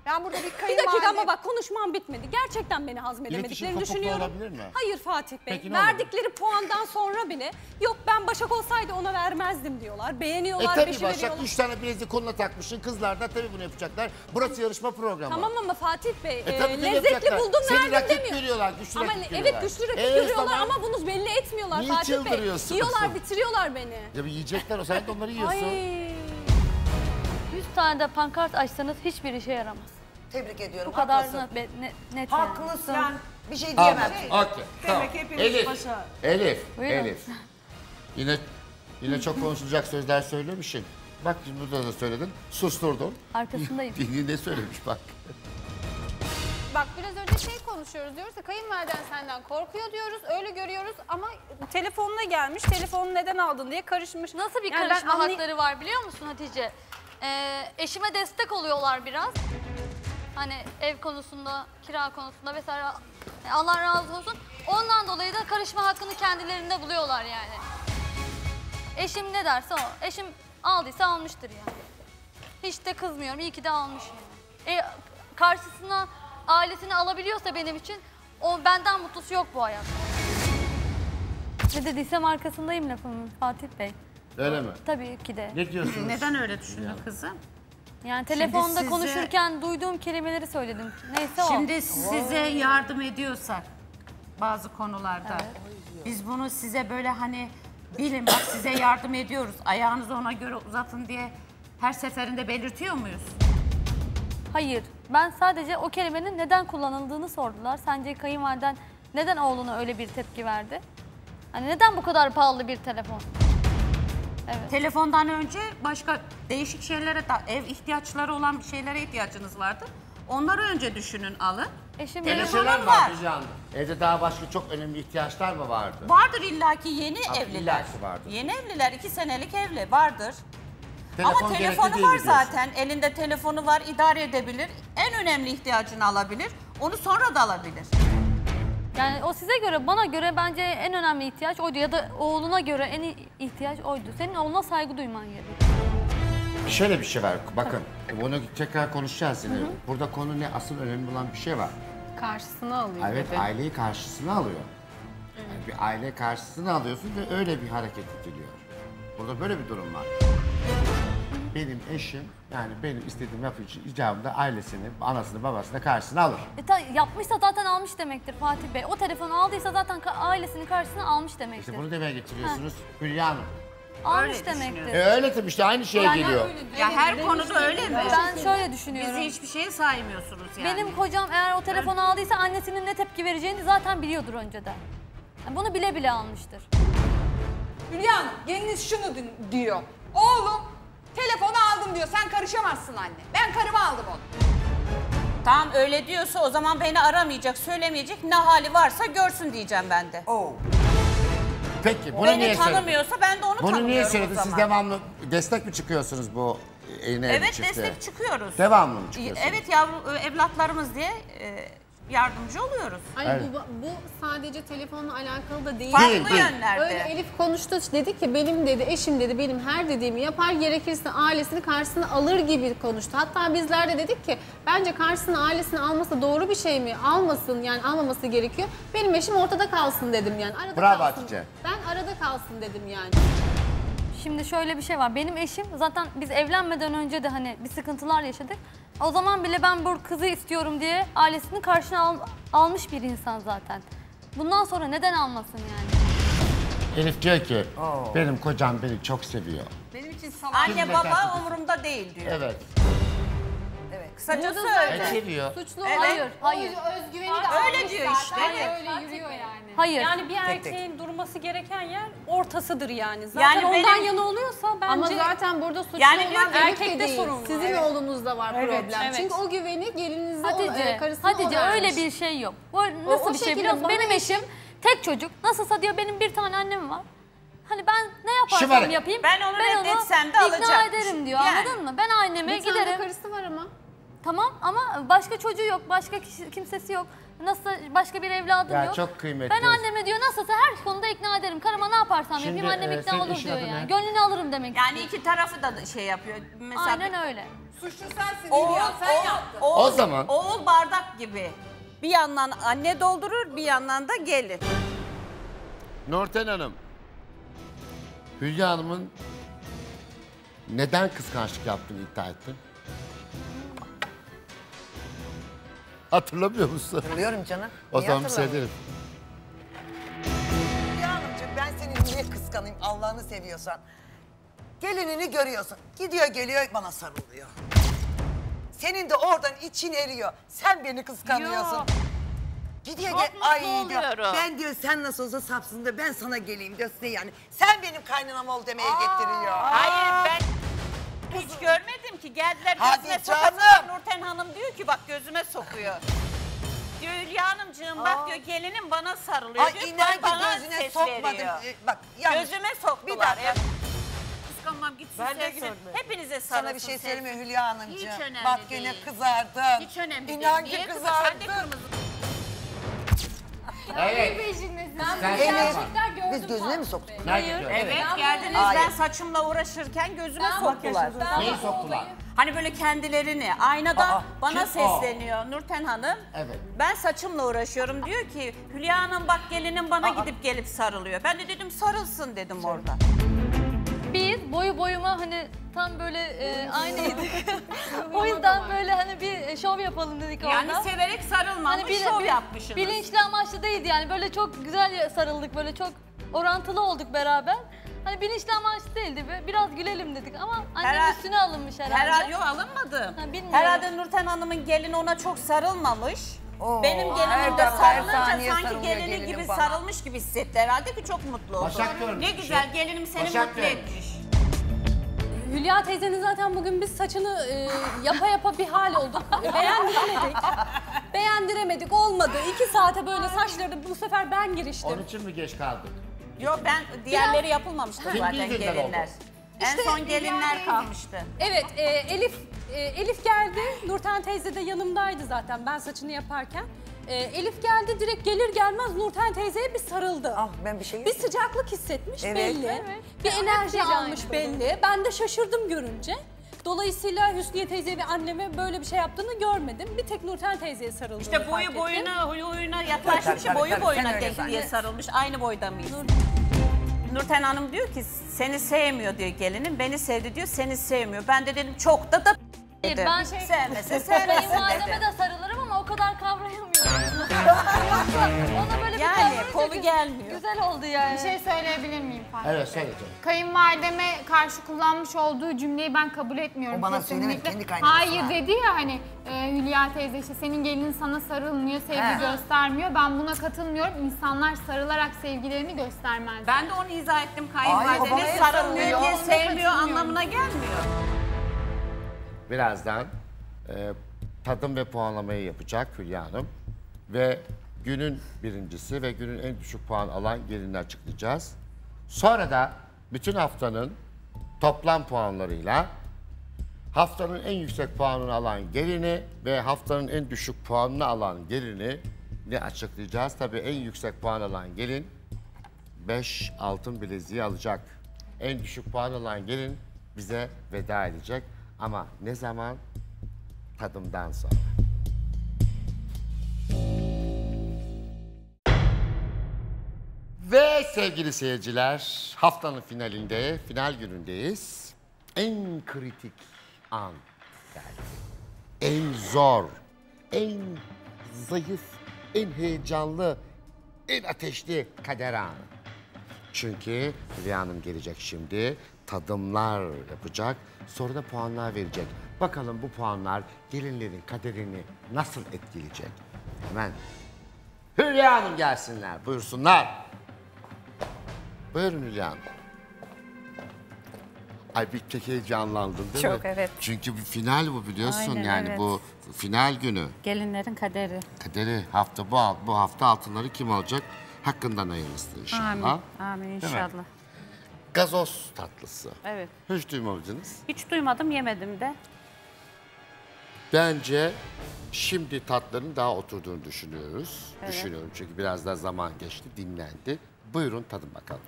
ben burada bir Bir kayınvalide... dakika ama bak konuşmam bitmedi. Gerçekten beni hazmedemediklerini düşünüyorum. olabilir mi? Hayır Fatih Bey. Peki? Verdikleri puandan sonra bile yok ben Başak olsaydı ona vermezdim diyorlar. E Beğeniyorlar, tabii beşi Başak veriyorlar. üç tane bilezik koluna takmışsın. Kızlar da tabii bunu yapacaklar. Burası yarışma programı. Tamam ama Fatih Bey E e, tabii tabii lezzetli yapacaklar. buldum Seni verdim rakip demiyor. görüyorlar, güçlü ama rakip evet güçlü rakip E, görüyorlar tamam. ama bunu belli etmiyorlar Niye Fatih Bey. çıldırıyorsunuz? Yiyorlar bitiriyorlar beni. Ya bir yiyecekler o sen de onları yiyorsun. Ay. 100 tane de pankart açsanız hiçbir işe yaramaz. Tebrik ediyorum, Bu kadar haklısın. net. Haklısın. Yani- Bir şey Tamam. diyemem. Okey. Tamam. hepimiz Elif. başa- Elif. Buyurun. Elif. Yine yine çok konuşulacak sözler söylemişsin. Bak burada da söyledin. Susturdun. Arkasındayım. Ne söylemiş bak. Bak biraz önce şey konuşuyoruz diyoruz ya kayınvaliden senden korkuyor diyoruz öyle görüyoruz ama Telefonuna gelmiş, telefonu neden aldın diye karışmış. Nasıl bir Yani karışma hakları var biliyor musun Hatice? Ee, eşime destek oluyorlar biraz. Hani ev konusunda, kira konusunda vesaire. Allah razı olsun. Ondan dolayı da karışma hakkını kendilerinde buluyorlar yani. Eşim ne derse o. Eşim aldıysa almıştır yani. Hiç de kızmıyorum. İyi ki de almış yani. E, karşısına ailesini alabiliyorsa benim için o benden mutlusu yok bu hayatta. Ne dediysem arkasındayım lafımın Fatih Bey. Öyle mi? Tabii ki de. Ne diyorsunuz? Neden öyle düşündün kızım? Yani telefonda size- konuşurken duyduğum kelimeleri söyledim. Neyse o. Şimdi size yardım ediyorsak bazı konularda biz bunu size böyle hani bilin bak size yardım ediyoruz. Ayağınızı ona göre uzatın diye her seferinde belirtiyor muyuz? Hayır. Ben sadece o kelimenin neden kullanıldığını sordular. Sence kayınvaliden neden oğluna öyle bir tepki verdi? Hani neden bu kadar pahalı bir telefon? Telefondan önce başka değişik şeylere da ev ihtiyaçları olan şeylere ihtiyacınız vardı. Onları önce düşünün alın. Eşim Öyle Telefonum şeyler mi var. Evde daha başka çok önemli ihtiyaçlar mı vardı? Vardır illaki yeni Ha, evliler. illaki vardır. Yeni evliler iki senelik evli vardır. Telefon Ama gerekli telefonu değil var diyorsun? zaten. Elinde telefonu var idare edebilir. En önemli ihtiyacını alabilir. Onu sonra da alabilir. Yani o size göre, bana göre bence en önemli ihtiyaç oydu ya da oğluna göre en iyi ihtiyaç oydu. Senin oğluna saygı duyman gerekiyor. Şöyle bir şey var. Bakın bunu tekrar konuşacağız yine. Burada konu ne? Asıl önemli olan bir şey var. Karşısına alıyor. Evet dedi. aileyi karşısına alıyor. Yani bir aile karşısına alıyorsun ve öyle bir hareket ediliyor. Burada böyle bir durum var. Benim eşim yani benim istediğim laf için icabında ailesini, anasını, babasını karşısına alır. E ta, yapmışsa zaten almış demektir Fatih Bey. O telefonu aldıysa zaten ka- ailesini karşısına almış demektir. İşte bunu demeye getiriyorsunuz Hülya Hanım. almış öyle demektir. E öyle tabii işte aynı şeye Yani geliyor. Ya her konuda öyle mi? Ben şöyle düşünüyorum. Bizi hiçbir şeye saymıyorsunuz yani. Benim kocam eğer o telefonu aldıysa annesinin ne tepki vereceğini zaten biliyordur önceden. Yani bunu bile bile almıştır. Hülya Hanım geliniz şunu di- diyor. Oğlum telefonu aldım diyor. Sen karışamazsın anne. Ben karıma aldım onu. Tamam öyle diyorsa o zaman beni aramayacak, söylemeyecek. Ne hali varsa görsün diyeceğim ben de. Peki bunu beni niye söyledin? tanımıyorsa ben de onu Bunu tanımıyorum niye o söyledin? Siz devamlı destek mi çıkıyorsunuz bu evli Evet çifte? destek çıkıyoruz. Devamlı mı çıkıyorsunuz? Evet yavru evlatlarımız diye e, yardımcı oluyoruz. Hani Evet. bu, bu sadece telefonla alakalı da değil. Farklı değil. yönlerde. Öyle Elif konuştu dedi ki benim dedi eşim dedi benim her dediğimi yapar gerekirse ailesini karşısına alır gibi konuştu. Hatta bizler de dedik ki bence karşısına ailesini alması doğru bir şey mi? Almasın yani almaması gerekiyor. Benim eşim ortada kalsın dedim yani. Arada Bravo kalsın. Hatice. Ben arada kalsın dedim yani. Şimdi şöyle bir şey var. Benim eşim zaten biz evlenmeden önce de hani bir sıkıntılar yaşadık. O zaman bile ben bu kızı istiyorum diye ailesini karşına al- almış bir insan zaten. Bundan sonra neden almasın yani? Elif diyor ki benim kocam beni çok seviyor. Benim için salak. Anne Kimle baba umurumda değil diyor. Evet. Kısacası Burada öyle. E, seviyor. Suçlu Evet. Hayır, hayır. Özgüveni de Öyle almış diyor zaten. işte. Hayır, öyle yürüyor yani. Hayır. Yani bir Tek tek. erkeğin durması gereken yer ortasıdır yani. Zaten Yani ondan benim- yana oluyorsa bence Ama zaten burada suçlu Yani olan ki erkek erkekte de değil. sorun var. Sizin Evet. oğlunuzda var Evet, problem. evet. Çünkü o güveni gelinize, o, e, Hatice, karısına o Hatice vermiş. öyle bir şey yok. Bu nasıl o bir şey şekilde biliyor musun? bana Benim eşim tek çocuk. Nasılsa diyor benim bir tane annem var. Hani ben ne yaparsam Şımarık. yapayım Ben onu reddetsem de ikna ederim diyor Yani. anladın mı? Ben anneme Bir tane giderim. karısı var ama. Tamam ama başka çocuğu yok, başka kişi, kimsesi yok. Nasıl başka bir evladım Ya yok. çok kıymetli. Ben anneme diyor nasılsa her konuda ikna ederim. Karıma ne yaparsam Şimdi, yapayım annem e, ikna senin olur diyor adı yani. ne? Gönlünü alırım demek Yani istiyor. iki tarafı da şey yapıyor. Mesela Aynen öyle. Suçlu sensin Oğul, Hülya. Sen oğul, yaptın. oğul, O zaman- Oğul bardak gibi. Bir yandan anne doldurur, bir yandan da gelin. Nurten Hanım. Hülya Hanım'ın neden kıskançlık yaptığını iddia ettin? Hatırlamıyor musun? Hatırlıyorum canım. O Niye zaman bir seyredelim. Hanımcığım ben seni niye kıskanayım Allah'ını seviyorsan. Gelinini görüyorsun. Gidiyor geliyor bana sarılıyor. Senin de oradan için eriyor. Sen beni kıskanıyorsun. Gidiyor Çok gel mutlu ay diyor. oluyorum. Ben diyor sen nasıl olsa sapsın da ben sana geleyim diyor size yani. Sen benim kaynanam ol demeye getiriyor. Hayır ben hiç görmedim ki. Geldiler Hadi gözüme canım. Nurten Hanım diyor ki bak gözüme sokuyor. Diyor Hülya Hanımcığım bak diyor gelinim bana sarılıyor Ay diyor. inan ki bana gözüne ses sokmadım. veriyor. Ee, Bak yanlış. Gözüme Bir soktular. dakika. Ya. Kıskanmam gitsin Ben de sevgilim. sormuyorum. Hepinize sarılsın. Sana bir şey sevgilim. söyleyeyim mi Hülya Hanımcığım? Hiç önemli Bak değil. yine kızardın. Hiç önemli İnan değil. ki Niye kızı- kızardın. Sen de kırmızı. Evet. peşindesiniz. Sen Gerçekten gördüm biz gözüne mi soktuk? Nerede gördün? Evet Ben geldiniz Hayır. ben saçımla uğraşırken gözüme Ben soktular. Ben Neyi bu soktular? olayı- Hani böyle kendilerini aynada Aa, bana kim o? sesleniyor Nurten Hanım. Evet. Ben saçımla uğraşıyorum diyor ki Hülya Hanım bak gelinin bana gidip gelip sarılıyor. Ben de dedim sarılsın dedim orada. Boyu boyuma hani tam böyle e, aynıydık. o yüzden böyle hani bir şov yapalım dedik orada. Yani severek sarılmamış Hani bil- şov yapmışsınız. Bilinçli amaçlı değildi yani böyle çok güzel sarıldık böyle çok orantılı olduk beraber. Hani bilinçli amaçlı değildi biraz gülelim dedik ama annem Herhal- üstüne alınmış herhalde. Herhalde yok alınmadı. Ha, bilmiyorum. Herhalde Nurten Hanım'ın gelini ona çok sarılmamış. Oo, Benim gelinim de sarılınca sanki gelini gibi bana. sarılmış gibi hissetti herhalde ki çok mutlu oldu. Başak görmüş Ne bir güzel gelinim seni Başak mutlu görmüş. etmiş. Hülya teyzenin zaten bugün biz saçını e, yapa yapa bir hal olduk. Beğendiremedik. Beğendiremedik olmadı. İki saate böyle saçları bu sefer ben giriştim. Onun için mi geç kaldık? Yok ben diğerleri yapılmamıştı Kim zaten gelinler. oldu? En İşte son gelinler kalmıştı. Evet e, Elif e, Elif geldi. Nurten teyze de yanımdaydı zaten ben saçını yaparken. E, Elif geldi direkt gelir gelmez Nurten teyzeye bir sarıldı. Ah ben bir şey Bir sıcaklık hissetmiş Evet. belli. Evet. Bir Ya, enerji almış aynı belli. Ben de şaşırdım görünce. Dolayısıyla Hüsniye teyze ve anneme böyle bir şey yaptığını görmedim. Bir tek Nurten teyzeye sarıldığını İşte fark boyu ettim. boyuna, huyu huyuna yaklaşmış, Tabii, tabii, boyu tabii. boyuna Sen öyle denk zannet. diye sarılmış. Aynı boyda mıyız? Nurten Hanım diyor ki seni sevmiyor diyor gelinin, beni sevdi diyor, seni sevmiyor. Ben de dedim çok da da Hayır, ben- Sevmese sevmesin Kayınvalideme dedim. de sarılırım ama o kadar kavrayamıyorum. Ona böyle bir Yani kavrayınca kolu gü- gelmiyor. Güzel oldu yani. Bir şey söyleyebilir miyim Fatih? Evet söyle canım. Kayınvalideme karşı kullanmış olduğu cümleyi ben kabul etmiyorum O bana kesinlikle. söylemedi, kendi kaynanası Hayır dedi ya hani e, Hülya teyze işte senin gelinin sana sarılmıyor, sevgi He. göstermiyor. Ben buna katılmıyorum. İnsanlar sarılarak sevgilerini göstermez. Ben de onu izah ettim Ay, o bana kayınvalideniz hep sarılmıyor diye sevmiyor anlamına gelmiyor. Birazdan e, tadım ve puanlamayı yapacak Hülya Hanım. Ve günün birincisi ve günün en düşük puan alan gelini açıklayacağız. Sonra da bütün haftanın toplam puanlarıyla haftanın en yüksek puanını alan gelini ve haftanın en düşük puanını alan gelini ne açıklayacağız. Tabii en yüksek puan alan gelin 5 altın bileziği alacak. En düşük puan alan gelin bize veda edecek. Ama ne zaman? Tadımdan sonra. Ve sevgili seyirciler, haftanın finalinde, final günündeyiz. En kritik an geldi. En zor, en zayıf, en heyecanlı, en ateşli kader anı. Çünkü Hülya Hanım gelecek şimdi, tadımlar yapacak, sonra da puanlar verecek. Bakalım bu puanlar gelinlerin kaderini nasıl etkileyecek? Hemen Hülya Hanım gelsinler, buyursunlar. Buyurun Hülya Hanım. Ay bir tek heyecanlandın değil mi? Çok, evet. Çünkü bir final bu biliyorsun Aynen, yani evet. bu final günü. Gelinlerin kaderi. Kaderi hafta bu, bu hafta altınları kim alacak? Hakkından hayırlısı inşallah. Amin. Amin inşallah. Gazoz tatlısı. Evet. Hiç duymamışsınız. Hiç duymadım yemedim de. Bence şimdi tatların daha oturduğunu düşünüyoruz. Evet. Düşünüyorum çünkü biraz daha zaman geçti, dinlendi. Buyurun tadın bakalım.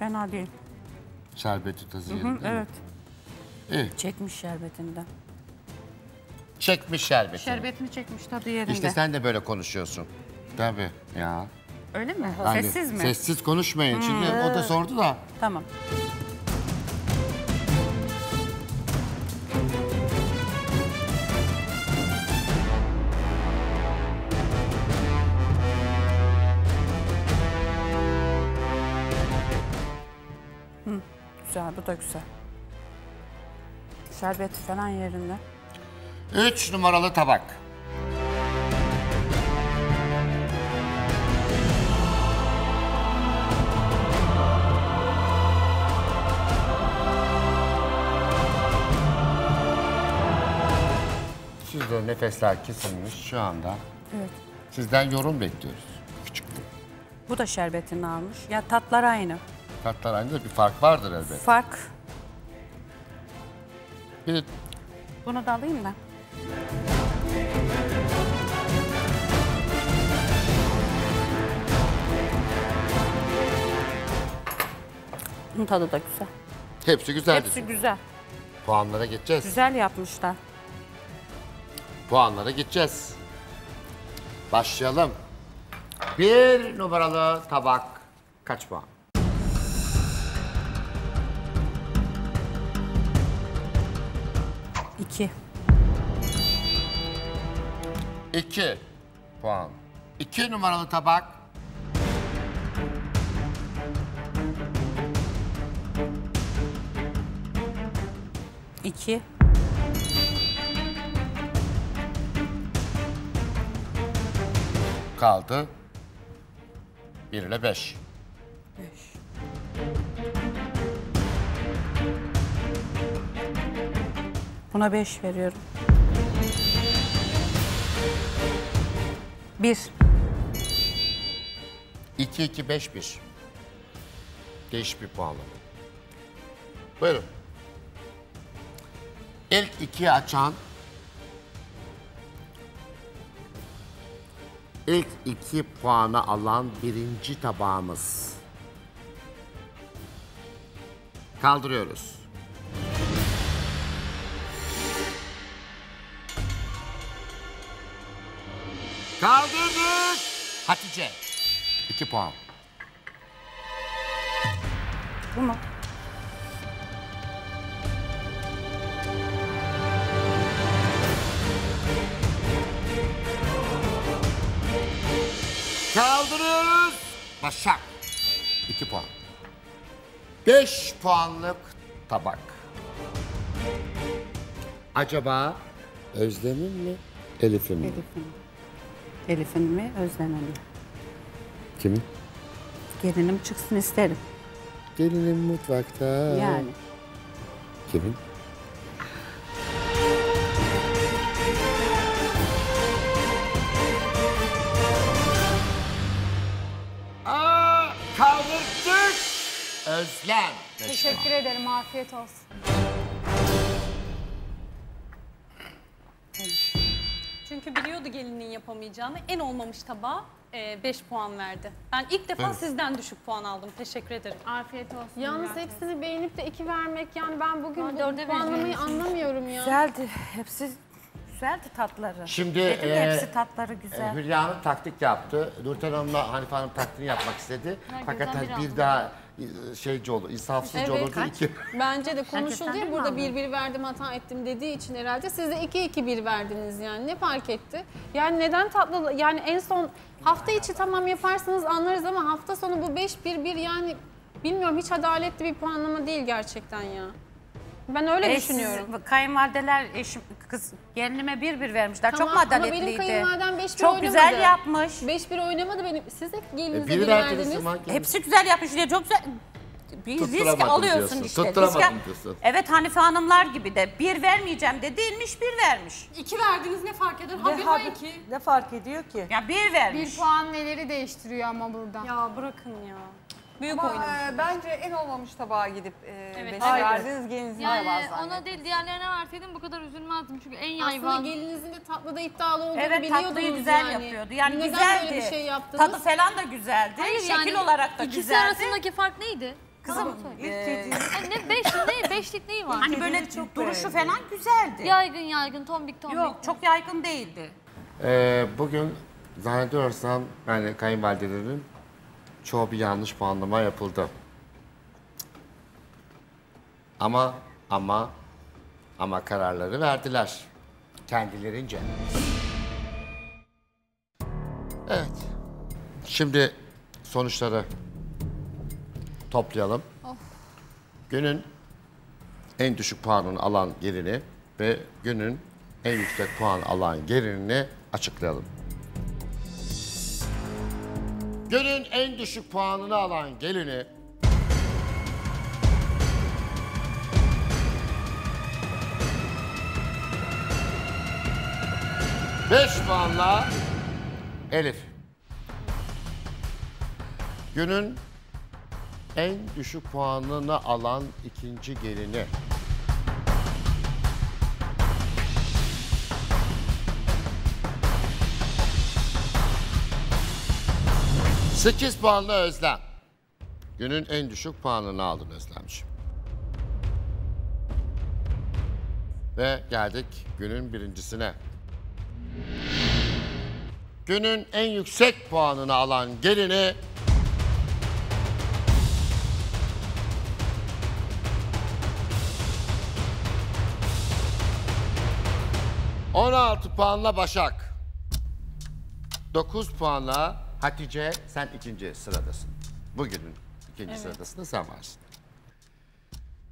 Fena değil. Şerbeti tazı yerinde mi? evet. İyi. Çekmiş şerbetinden. Çekmiş şerbeti. Şerbetini çekmiş tadı yerinde. İşte sen de böyle konuşuyorsun. Tabii ya. Öyle mi? Yani Sessiz mi? Sessiz konuşmayın. Çünkü Hmm. o da sordu da. Tamam. Güzel, bu da güzel. Şerbeti falan yerinde. Üç numaralı tabak. Sizde nefesler kesilmiş şu anda. Evet. Sizden yorum bekliyoruz. Küçük bir Bu da şerbetini almış. Ya tatlar aynı. Tatlar aynı bir fark vardır elbette. Fark. Bir Bunu da alayım ben. Bunun tadı da güzel. hepsi güzel. Hepsi güzel. Puanlara geçeceğiz. Güzel yapmışlar. Puanlara gideceğiz. Başlayalım. Bir numaralı tabak kaç puan? 2 puan. 2 numaralı tabak. İki. Kaldı. 1 ile 5. 5. Buna 5 veriyorum. Bir. İki, iki, beş, bir. Değişik bir puanlama. Buyurun. İlk ikiyi açan ilk iki puanı alan birinci tabağımız. Kaldırıyoruz. Hatice. İki puan. Bu mu? Kaldırıyoruz. Başak. İki puan. Beş puanlık tabak. Acaba Özlem'in mi? Elif'in mi? Elif'in. Elif'in mi, Özlem'in mi? Kimin? Gelinim çıksın isterim. Gelinim mutfakta. Yani. Kimin? Aa, kaldırdık. Özlem. Teşekkür ederim. Afiyet olsun. Çünkü biliyordu gelinin yapamayacağını. En olmamış tabağa 5 puan verdi. Ben ilk defa Evet. sizden düşük puan aldım. Teşekkür ederim. Afiyet olsun. Yalnız hepsini beğenip de iki vermek yani ben bugün Ha, bu puanlamayı vereceğim. anlamıyorum ya. Güzeldi. Hepsi güzeldi tatları. Şimdi Dedim ya, e, hepsi tatları e, güzel. Hülya Hanım taktik yaptı. Nurten Hanım'la Hanife Hanım taktiğini yapmak istedi. Fakat hani bir daha e, şeyci olur, insafsızca Evet. olurdu. İki. Bence de konuşuldu ya burada bir bir verdim hata ettim dediği için herhalde siz de iki iki bir verdiniz yani ne fark etti? Yani neden tatlı yani en son hafta içi tamam yaparsanız anlarız ama hafta sonu bu beş bir bir yani bilmiyorum hiç adaletli bir puanlama değil gerçekten ya. Ben öyle E, siz- düşünüyorum. kayınvalideler eşim kız gelinime bir bir vermişler. Tamam, Çok mu ama benim kayınvalidem beş bir Çok oynamadı. güzel yapmış. 5-1 oynamadı benim. Siz de gelinize E, bir bir verdiniz Hepsi güzel yapmış diye çok güzel. Bir risk Tutturamadım alıyorsun diyorsun, işte. tutturamadım Riske- diyorsun. Evet Hanife Hanımlar gibi de bir vermeyeceğim de değilmiş bir vermiş. İki verdiniz ne fark eder? Ha bir ha iki. ne fark ediyor ki? Ya bir vermiş. Bir puan neleri değiştiriyor ama burada. Ya bırakın ya. Büyük Ama oynamış. e, bence en olmamış tabağa gidip e, Evet. beş Aynen. verdiniz gelinizin Yani yani, ona değil diğerlerine verseydim bu kadar üzülmezdim çünkü en Aslında yayvan. gelinizin de tatlıda iddialı olduğunu Evet biliyordunuz tatlıyı güzel yani. yapıyordu. Yani Neden güzeldi. böyle bir şey yaptınız? Tadı falan da güzeldi. Hayır Şekil yani olarak da ikisi güzeldi. arasındaki fark neydi? Kızım İlk e, Yani ne beş ne beşlik neyi var? hani böyle çok duruşu beğendim. falan güzeldi. Yaygın yaygın tombik tombik. Yok çok yaygın değildi. Ee, bugün zannediyorsam yani kayınvalidelerin çoğu bir yanlış puanlama yapıldı. Ama ama ama kararları verdiler kendilerince. Evet. Şimdi sonuçları toplayalım. Günün en düşük puanını alan gelini ve günün en yüksek puan alan gelinini açıklayalım. Günün en düşük puanını alan gelini Beş puanla Elif. Günün en düşük puanını alan ikinci gelini. Sekiz puanla Özlem. Günün en düşük puanını aldın Özlemciğim. Ve geldik günün birincisine. Günün en yüksek puanını alan gelini ...16 puanla Başak. 9 puanla Hatice sen ikinci sıradasın. Bugünün ikinci sıradasında sen varsın.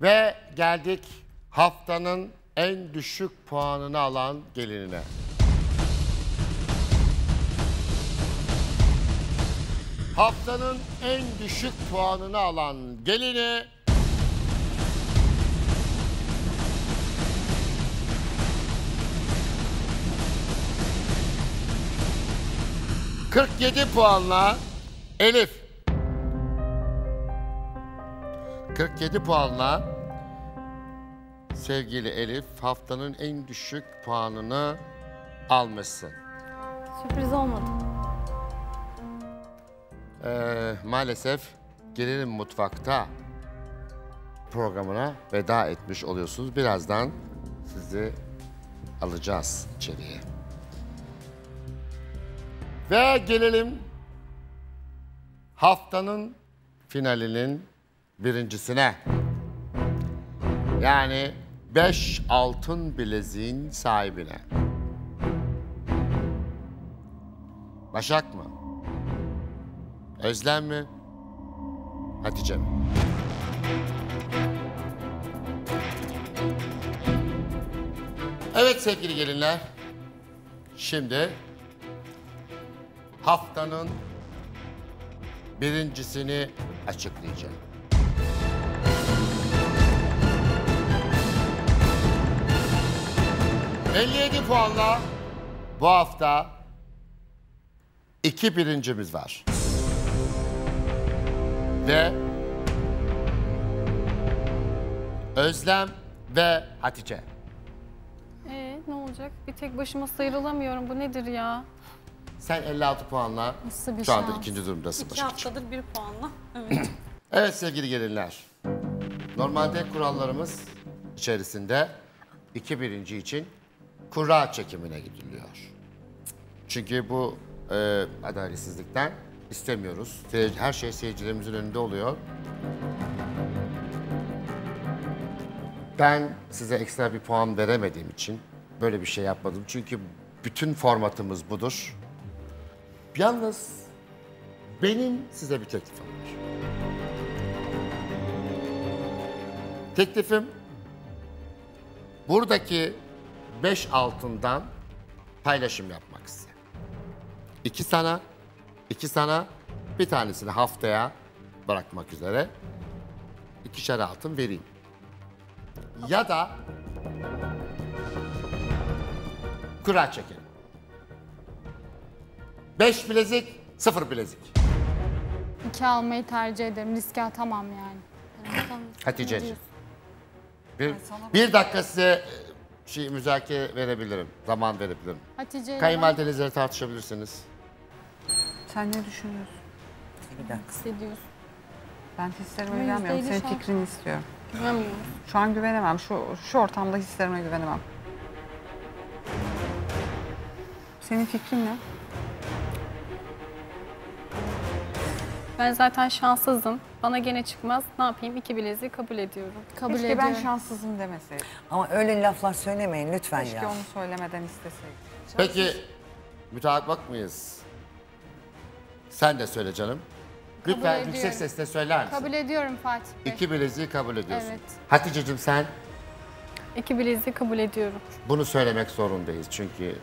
Ve geldik haftanın en düşük puanını alan gelinine. Haftanın en düşük puanını alan gelini... ...47 puanla Elif. 47 puanla sevgili Elif haftanın en düşük puanını almışsın. Sürpriz olmadı. Ee, maalesef Gelinim Mutfak'ta programına veda etmiş oluyorsunuz. Birazdan sizi alacağız içeriye. Ve gelelim haftanın finalinin birincisine. Yani 5 altın bileziğin sahibine. Başak mı? Özlem mi? Hatice mi? Evet sevgili gelinler. Şimdi haftanın birincisini açıklayacağım. ...57 puanla bu hafta iki birincimiz var. Ve Özlem ve Hatice. Ee, ne olacak? Bir tek başıma sıyrılamıyorum. Bu nedir ya? Sen 56 puanla Nasıl bir şu anda şans? ikinci durumdasın İki Başakçığım. haftadır bir puanla. Evet. Evet sevgili gelinler. Normalde kurallarımız içerisinde iki birinci için kura çekimine gidiliyor. Çünkü bu e, adaletsizlikten istemiyoruz. Seyir- Her şey seyircilerimizin önünde oluyor. Ben size ekstra bir puan veremediğim için böyle bir şey yapmadım. Çünkü bütün formatımız budur. Yalnız benim size bir teklifim var. Teklifim buradaki 5 altından paylaşım yapmak size. İki sana, iki sana, bir tanesini haftaya bırakmak üzere ikişer altın vereyim. Ya da kura çekelim. Beş bilezik, sıfır bilezik. İki almayı tercih ederim. Riske atamam yani. Hatice'ciğim. Bir, bir dakika size e, şey müzakere verebilirim, zaman verebilirim. Hatice Kayınvalidenizle tartışabilirsiniz. Sen ne düşünüyorsun? Bir dakika. hissediyorsun. Ben hislerime güvenmiyorum. Senin şans. fikrini istiyorum. Güvenmiyorum. Şu an güvenemem. Şu, şu ortamda hislerime güvenemem. Senin fikrin ne? Ben zaten şanssızım. Bana gene çıkmaz. Ne yapayım? İki bileziği kabul ediyorum. Kabul Keşke ediyorum. ben şanssızım demeseydim. Ama öyle laflar söylemeyin lütfen Keşke ya. onu söylemeden isteseydim. Peki mütabık mıyız? Sen de söyle canım. Lütfen ediyorum. yüksek sesle söyler misin? Kabul ediyorum Fatih Bey. İki bileziği kabul ediyorsun. Evet. Hatice'cim sen İki bileziği kabul ediyorum. bunu söylemek zorundayız çünkü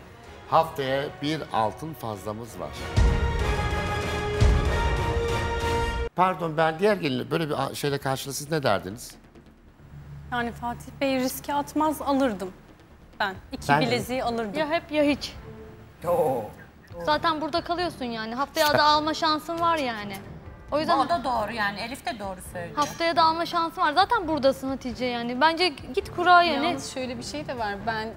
haftaya bir altın fazlamız var. Pardon ben diğer gelinle böyle bir şeyle karşılaşsınız ne derdiniz? Yani Fatih Bey riske atmaz alırdım ben. İki mi? bileziği alırdım. Ya hep ya hiç. Oo. Zaten burada kalıyorsun yani. Haftaya da alma şansın var yani. O yüzden O da doğru yani Elif de doğru söylüyor. haftaya da alma şansın var. Zaten buradasın Hatice yani. Bence git kura yani. Yalnız şöyle bir şey de var. Ben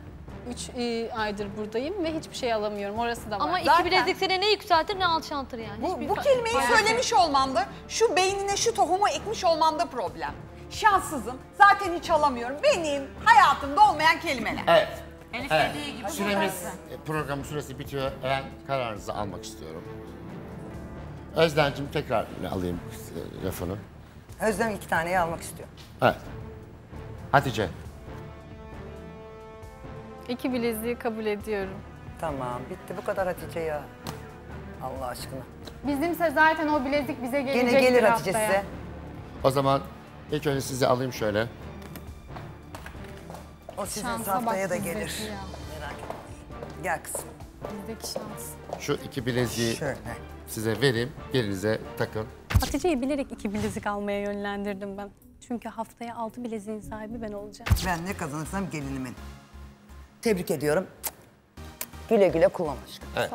3 aydır buradayım ve hiçbir şey alamıyorum. Orası da var. Ama iki Zaten- bilezik seni ne yükseltir ne alçaltır yani. Bu, Hiçbir bu fa- kelimeyi söylemiş olmamda, şu beynine şu tohumu ekmiş olmamda problem. Şanssızım, zaten hiç alamıyorum. Benim hayatımda olmayan kelimeler. Evet. Elif Evet. dediği gibi Süremiz, programın süresi bitiyor. Ben kararınızı almak istiyorum. Özlemciğim tekrar alayım e, lafını. Özlem iki taneyi almak istiyor. Evet. Hatice. İki bileziği kabul ediyorum. Tamam bitti bu kadar Hatice ya. Allah aşkına. Bizimse zaten o bilezik bize gelecek Gene gelir bir Hatice haftaya. size. O zaman ilk önce sizi alayım şöyle. O sizin Şansa haftaya bak da gelir. bizdeki ya. Merak etmeyin. Gel kızım. Bizdeki şans. Şu iki bileziği Şöyle. size vereyim. Gelinize takın. Hatice'yi bilerek iki bilezik almaya yönlendirdim ben. Çünkü haftaya altı bileziğin sahibi ben olacağım. Ben ne kazanırsam gelinimin. Tebrik ediyorum. Güle güle kullan aşkım. Evet.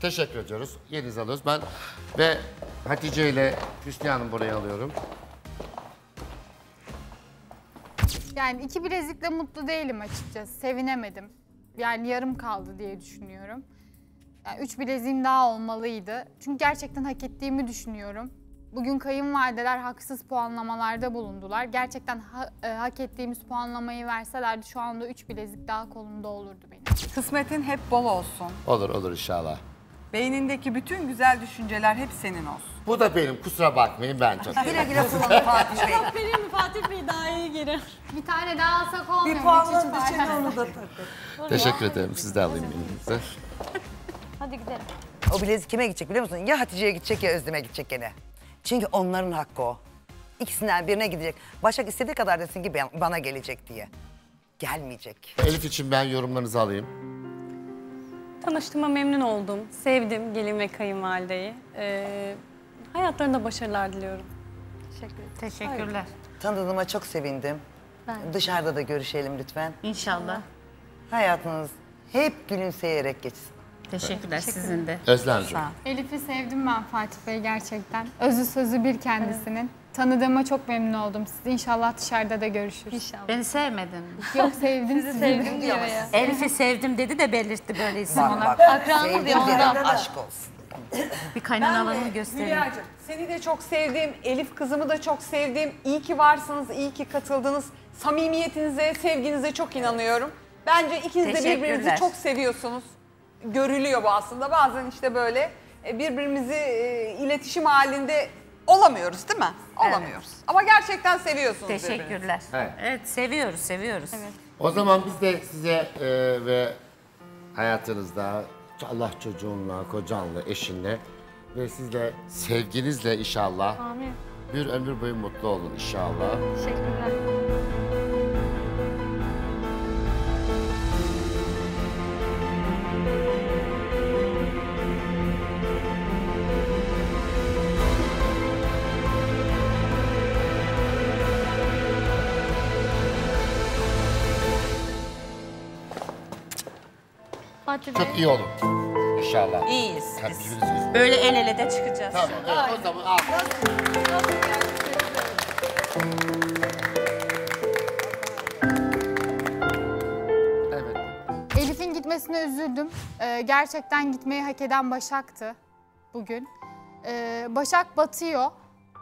Teşekkür ediyoruz. Yerinizi alıyoruz. Ben ve Hatice ile Hüsnü Hanım buraya alıyorum. Yani iki bilezikle mutlu değilim açıkçası. Sevinemedim. Yani yarım kaldı diye düşünüyorum. Yani üç bileziğim daha olmalıydı. Çünkü gerçekten hak ettiğimi düşünüyorum. Bugün kayınvalideler haksız puanlamalarda bulundular. Gerçekten ha- e, hak ettiğimiz puanlamayı verselerdi şu anda üç bilezik daha kolumda olurdu benim. Kısmetin hep bol olsun. Olur olur inşallah. Beynindeki bütün güzel düşünceler hep senin olsun. Bu da benim kusura bakmayın ben çok. Güle güle kullanın Fatih Bey. Vereyim mi Fatih Bey daha iyi gelir. Bir tane daha alsak olmuyor Bir düşeni paylaş- onu da takın. Teşekkür ederim. Siz de alayım elinize. Hadi gidelim. O bilezik kime gidecek biliyor musun? Ya Hatice'ye gidecek ya Özlem'e gidecek gene. Çünkü onların hakkı o. İkisinden birine gidecek. Başak istediği kadar desin ki ben- bana gelecek diye. Gelmeyecek. Elif için ben yorumlarınızı alayım. Tanıştığıma memnun oldum. Sevdim gelin ve kayınvalideyi. Ee, hayatlarında başarılar diliyorum. Teşekkür ederim. Teşekkürler. Tanıdığıma çok sevindim. Ben. Dışarıda da görüşelim lütfen. İnşallah. Hayatınız hep gülümseyerek geçsin. Teşekkürler sizin de. Özlemciğim. Elif'i sevdim ben Fatih Bey gerçekten. Özü sözü bir kendisinin. Tanıdığıma çok memnun oldum. Siz inşallah dışarıda da görüşürüz. İnşallah. Beni sevmedin mi? Yok sevdim sizi. Sevdim diyor ya. Elif'i sevdim dedi de belirtti böyle isim Bak Sevdim diyor dedim, ondan. aşk olsun. Bir kaynanalarını göstereyim. Hülya'cığım seni de çok sevdim. Elif kızımı da çok sevdim. İyi ki varsınız, iyi ki katıldınız. Samimiyetinize, sevginize çok inanıyorum. Bence ikiniz de birbirinizi çok seviyorsunuz. Görülüyor bu aslında. Bazen işte böyle e, birbirimizi e, iletişim halinde olamıyoruz değil mi? Olamıyoruz. Ama gerçekten seviyorsunuz birbirinizi. Teşekkürler. Evet. Evet. seviyoruz, seviyoruz. O zaman biz de size e, ve hayatınızda Allah çocuğunla, kocanla, eşinle ve sizle sevginizle inşallah Amin. bir ömür boyu mutlu olun inşallah. Teşekkürler. Çok iyi olun inşallah. İyiyiz Tabii biz. birbirinizi- Böyle el ele de çıkacağız. Tamam, evet, o zaman al. Evet. Elif'in gitmesine üzüldüm. Ee, gerçekten gitmeyi hak eden Başak'tı bugün. Ee, Başak batıyor.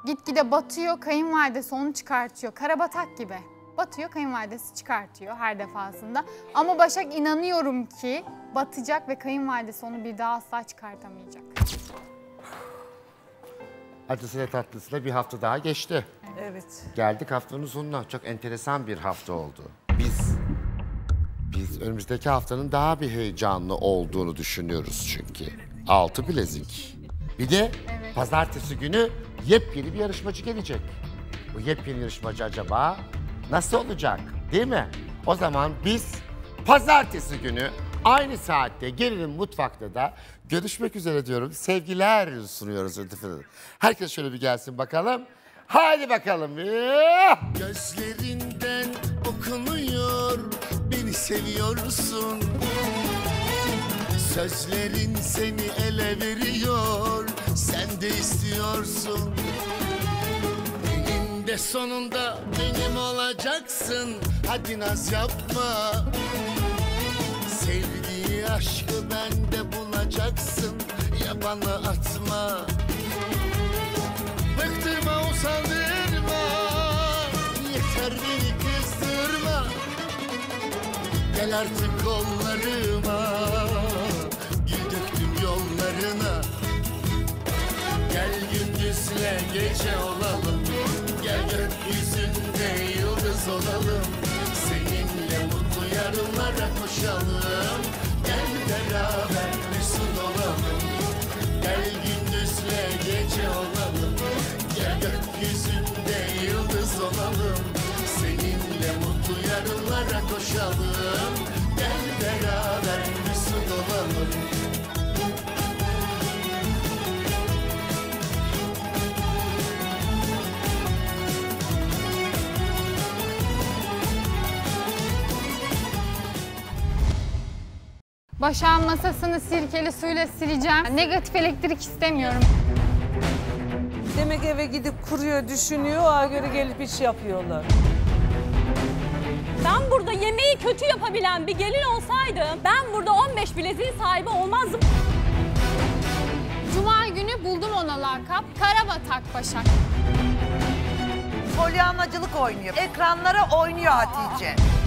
Gitgide batıyor. Kayınvalidesi onu çıkartıyor. Karabatak gibi. Batıyor, kayınvalidesi çıkartıyor her defasında. Ama Başak inanıyorum ki batacak ve kayınvalidesi onu bir daha asla çıkartamayacak. Acısıyla tatlısıyla bir hafta daha geçti. Evet. Geldik haftanın sonuna. Çok enteresan bir hafta oldu. Biz biz önümüzdeki haftanın daha bir heyecanlı olduğunu düşünüyoruz çünkü. Altı bilezik. Bir de pazartesi günü yepyeni bir yarışmacı gelecek. Bu yepyeni yarışmacı acaba nasıl olacak? Değil mi? O zaman biz pazartesi günü aynı saatte gelinim mutfakta da görüşmek üzere diyorum. Sevgiler sunuyoruz Lütfen. Herkes şöyle bir gelsin bakalım. Hadi bakalım. Yeah! Gözlerinden okunuyor beni seviyorsun Sözlerin seni ele veriyor Sen de istiyorsun Eninde sonunda benim olacaksın. Hadi naz yapma. Sevdiği aşkı bende bulacaksın. Yabana atma. Bıktırma usandırma Yeter beni kızdırma. Gel artık kollarıma. Gül döktüm yollarına. Gel gündüzle gece olalım gökyüzünde yıldız olalım. Seninle mutlu yarınlara koşalım. Gel beraber mesut olalım. Gel gündüzle gece olalım. Gel gökyüzünde yıldız olalım. Seninle mutlu yarınlara koşalım. Gel beraber mesut Başak'ın masasını sirkeli suyla sileceğim. Negatif elektrik istemiyorum. Demek eve gidip kuruyor, düşünüyor, ona göre gelip iş yapıyorlar. Ben burada yemeği kötü yapabilen bir gelin olsaydım ben burada 15 bileziğin sahibi olmazdım. Cuma günü buldum ona lakap. Karabatak Başak. Polyanlacılık oynuyor. Ekranlara oynuyor Hatice. Az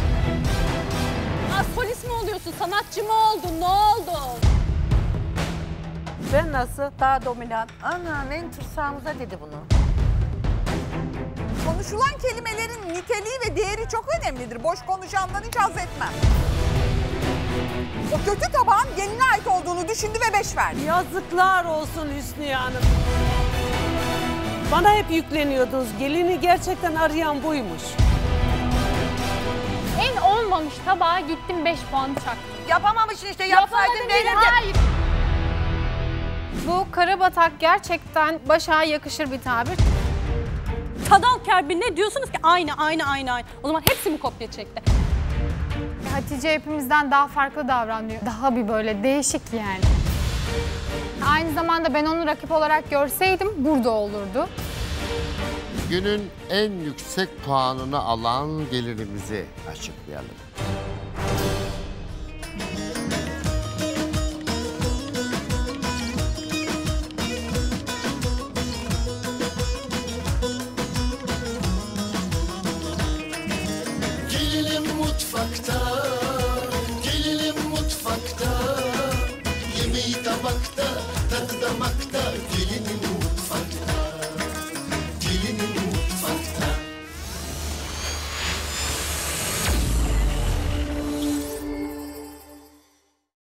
polis mi oluyorsun, sanatçı mı oldun, ne oldu? Ben nasıl? Daha dominant. Ana en tutsağımıza dedi bunu. Konuşulan kelimelerin niteliği ve değeri çok önemlidir. Boş konuşandan hiç haz etmem. O kötü tabağın geline ait olduğunu düşündü ve beş verdi. Yazıklar olsun Hüsniye Hanım. Bana hep yükleniyordunuz. Gelini gerçekten arayan buymuş. Olmamış tabağa gittim 5 puan çaktım. Yapamamışsın işte yapsaydın Yapamadım değil, verirdim. Hayır. Bu karabatak gerçekten Başak'a yakışır bir tabir. Kadal Kerbi ne diyorsunuz ki? Aynı, aynı, aynı, aynı. O zaman hepsi mi kopya çekti? Hatice hepimizden daha farklı davranıyor. Daha bir böyle değişik yani. Aynı zamanda ben onu rakip olarak görseydim burada olurdu. Günün en yüksek puanını alan gelirimizi açıklayalım.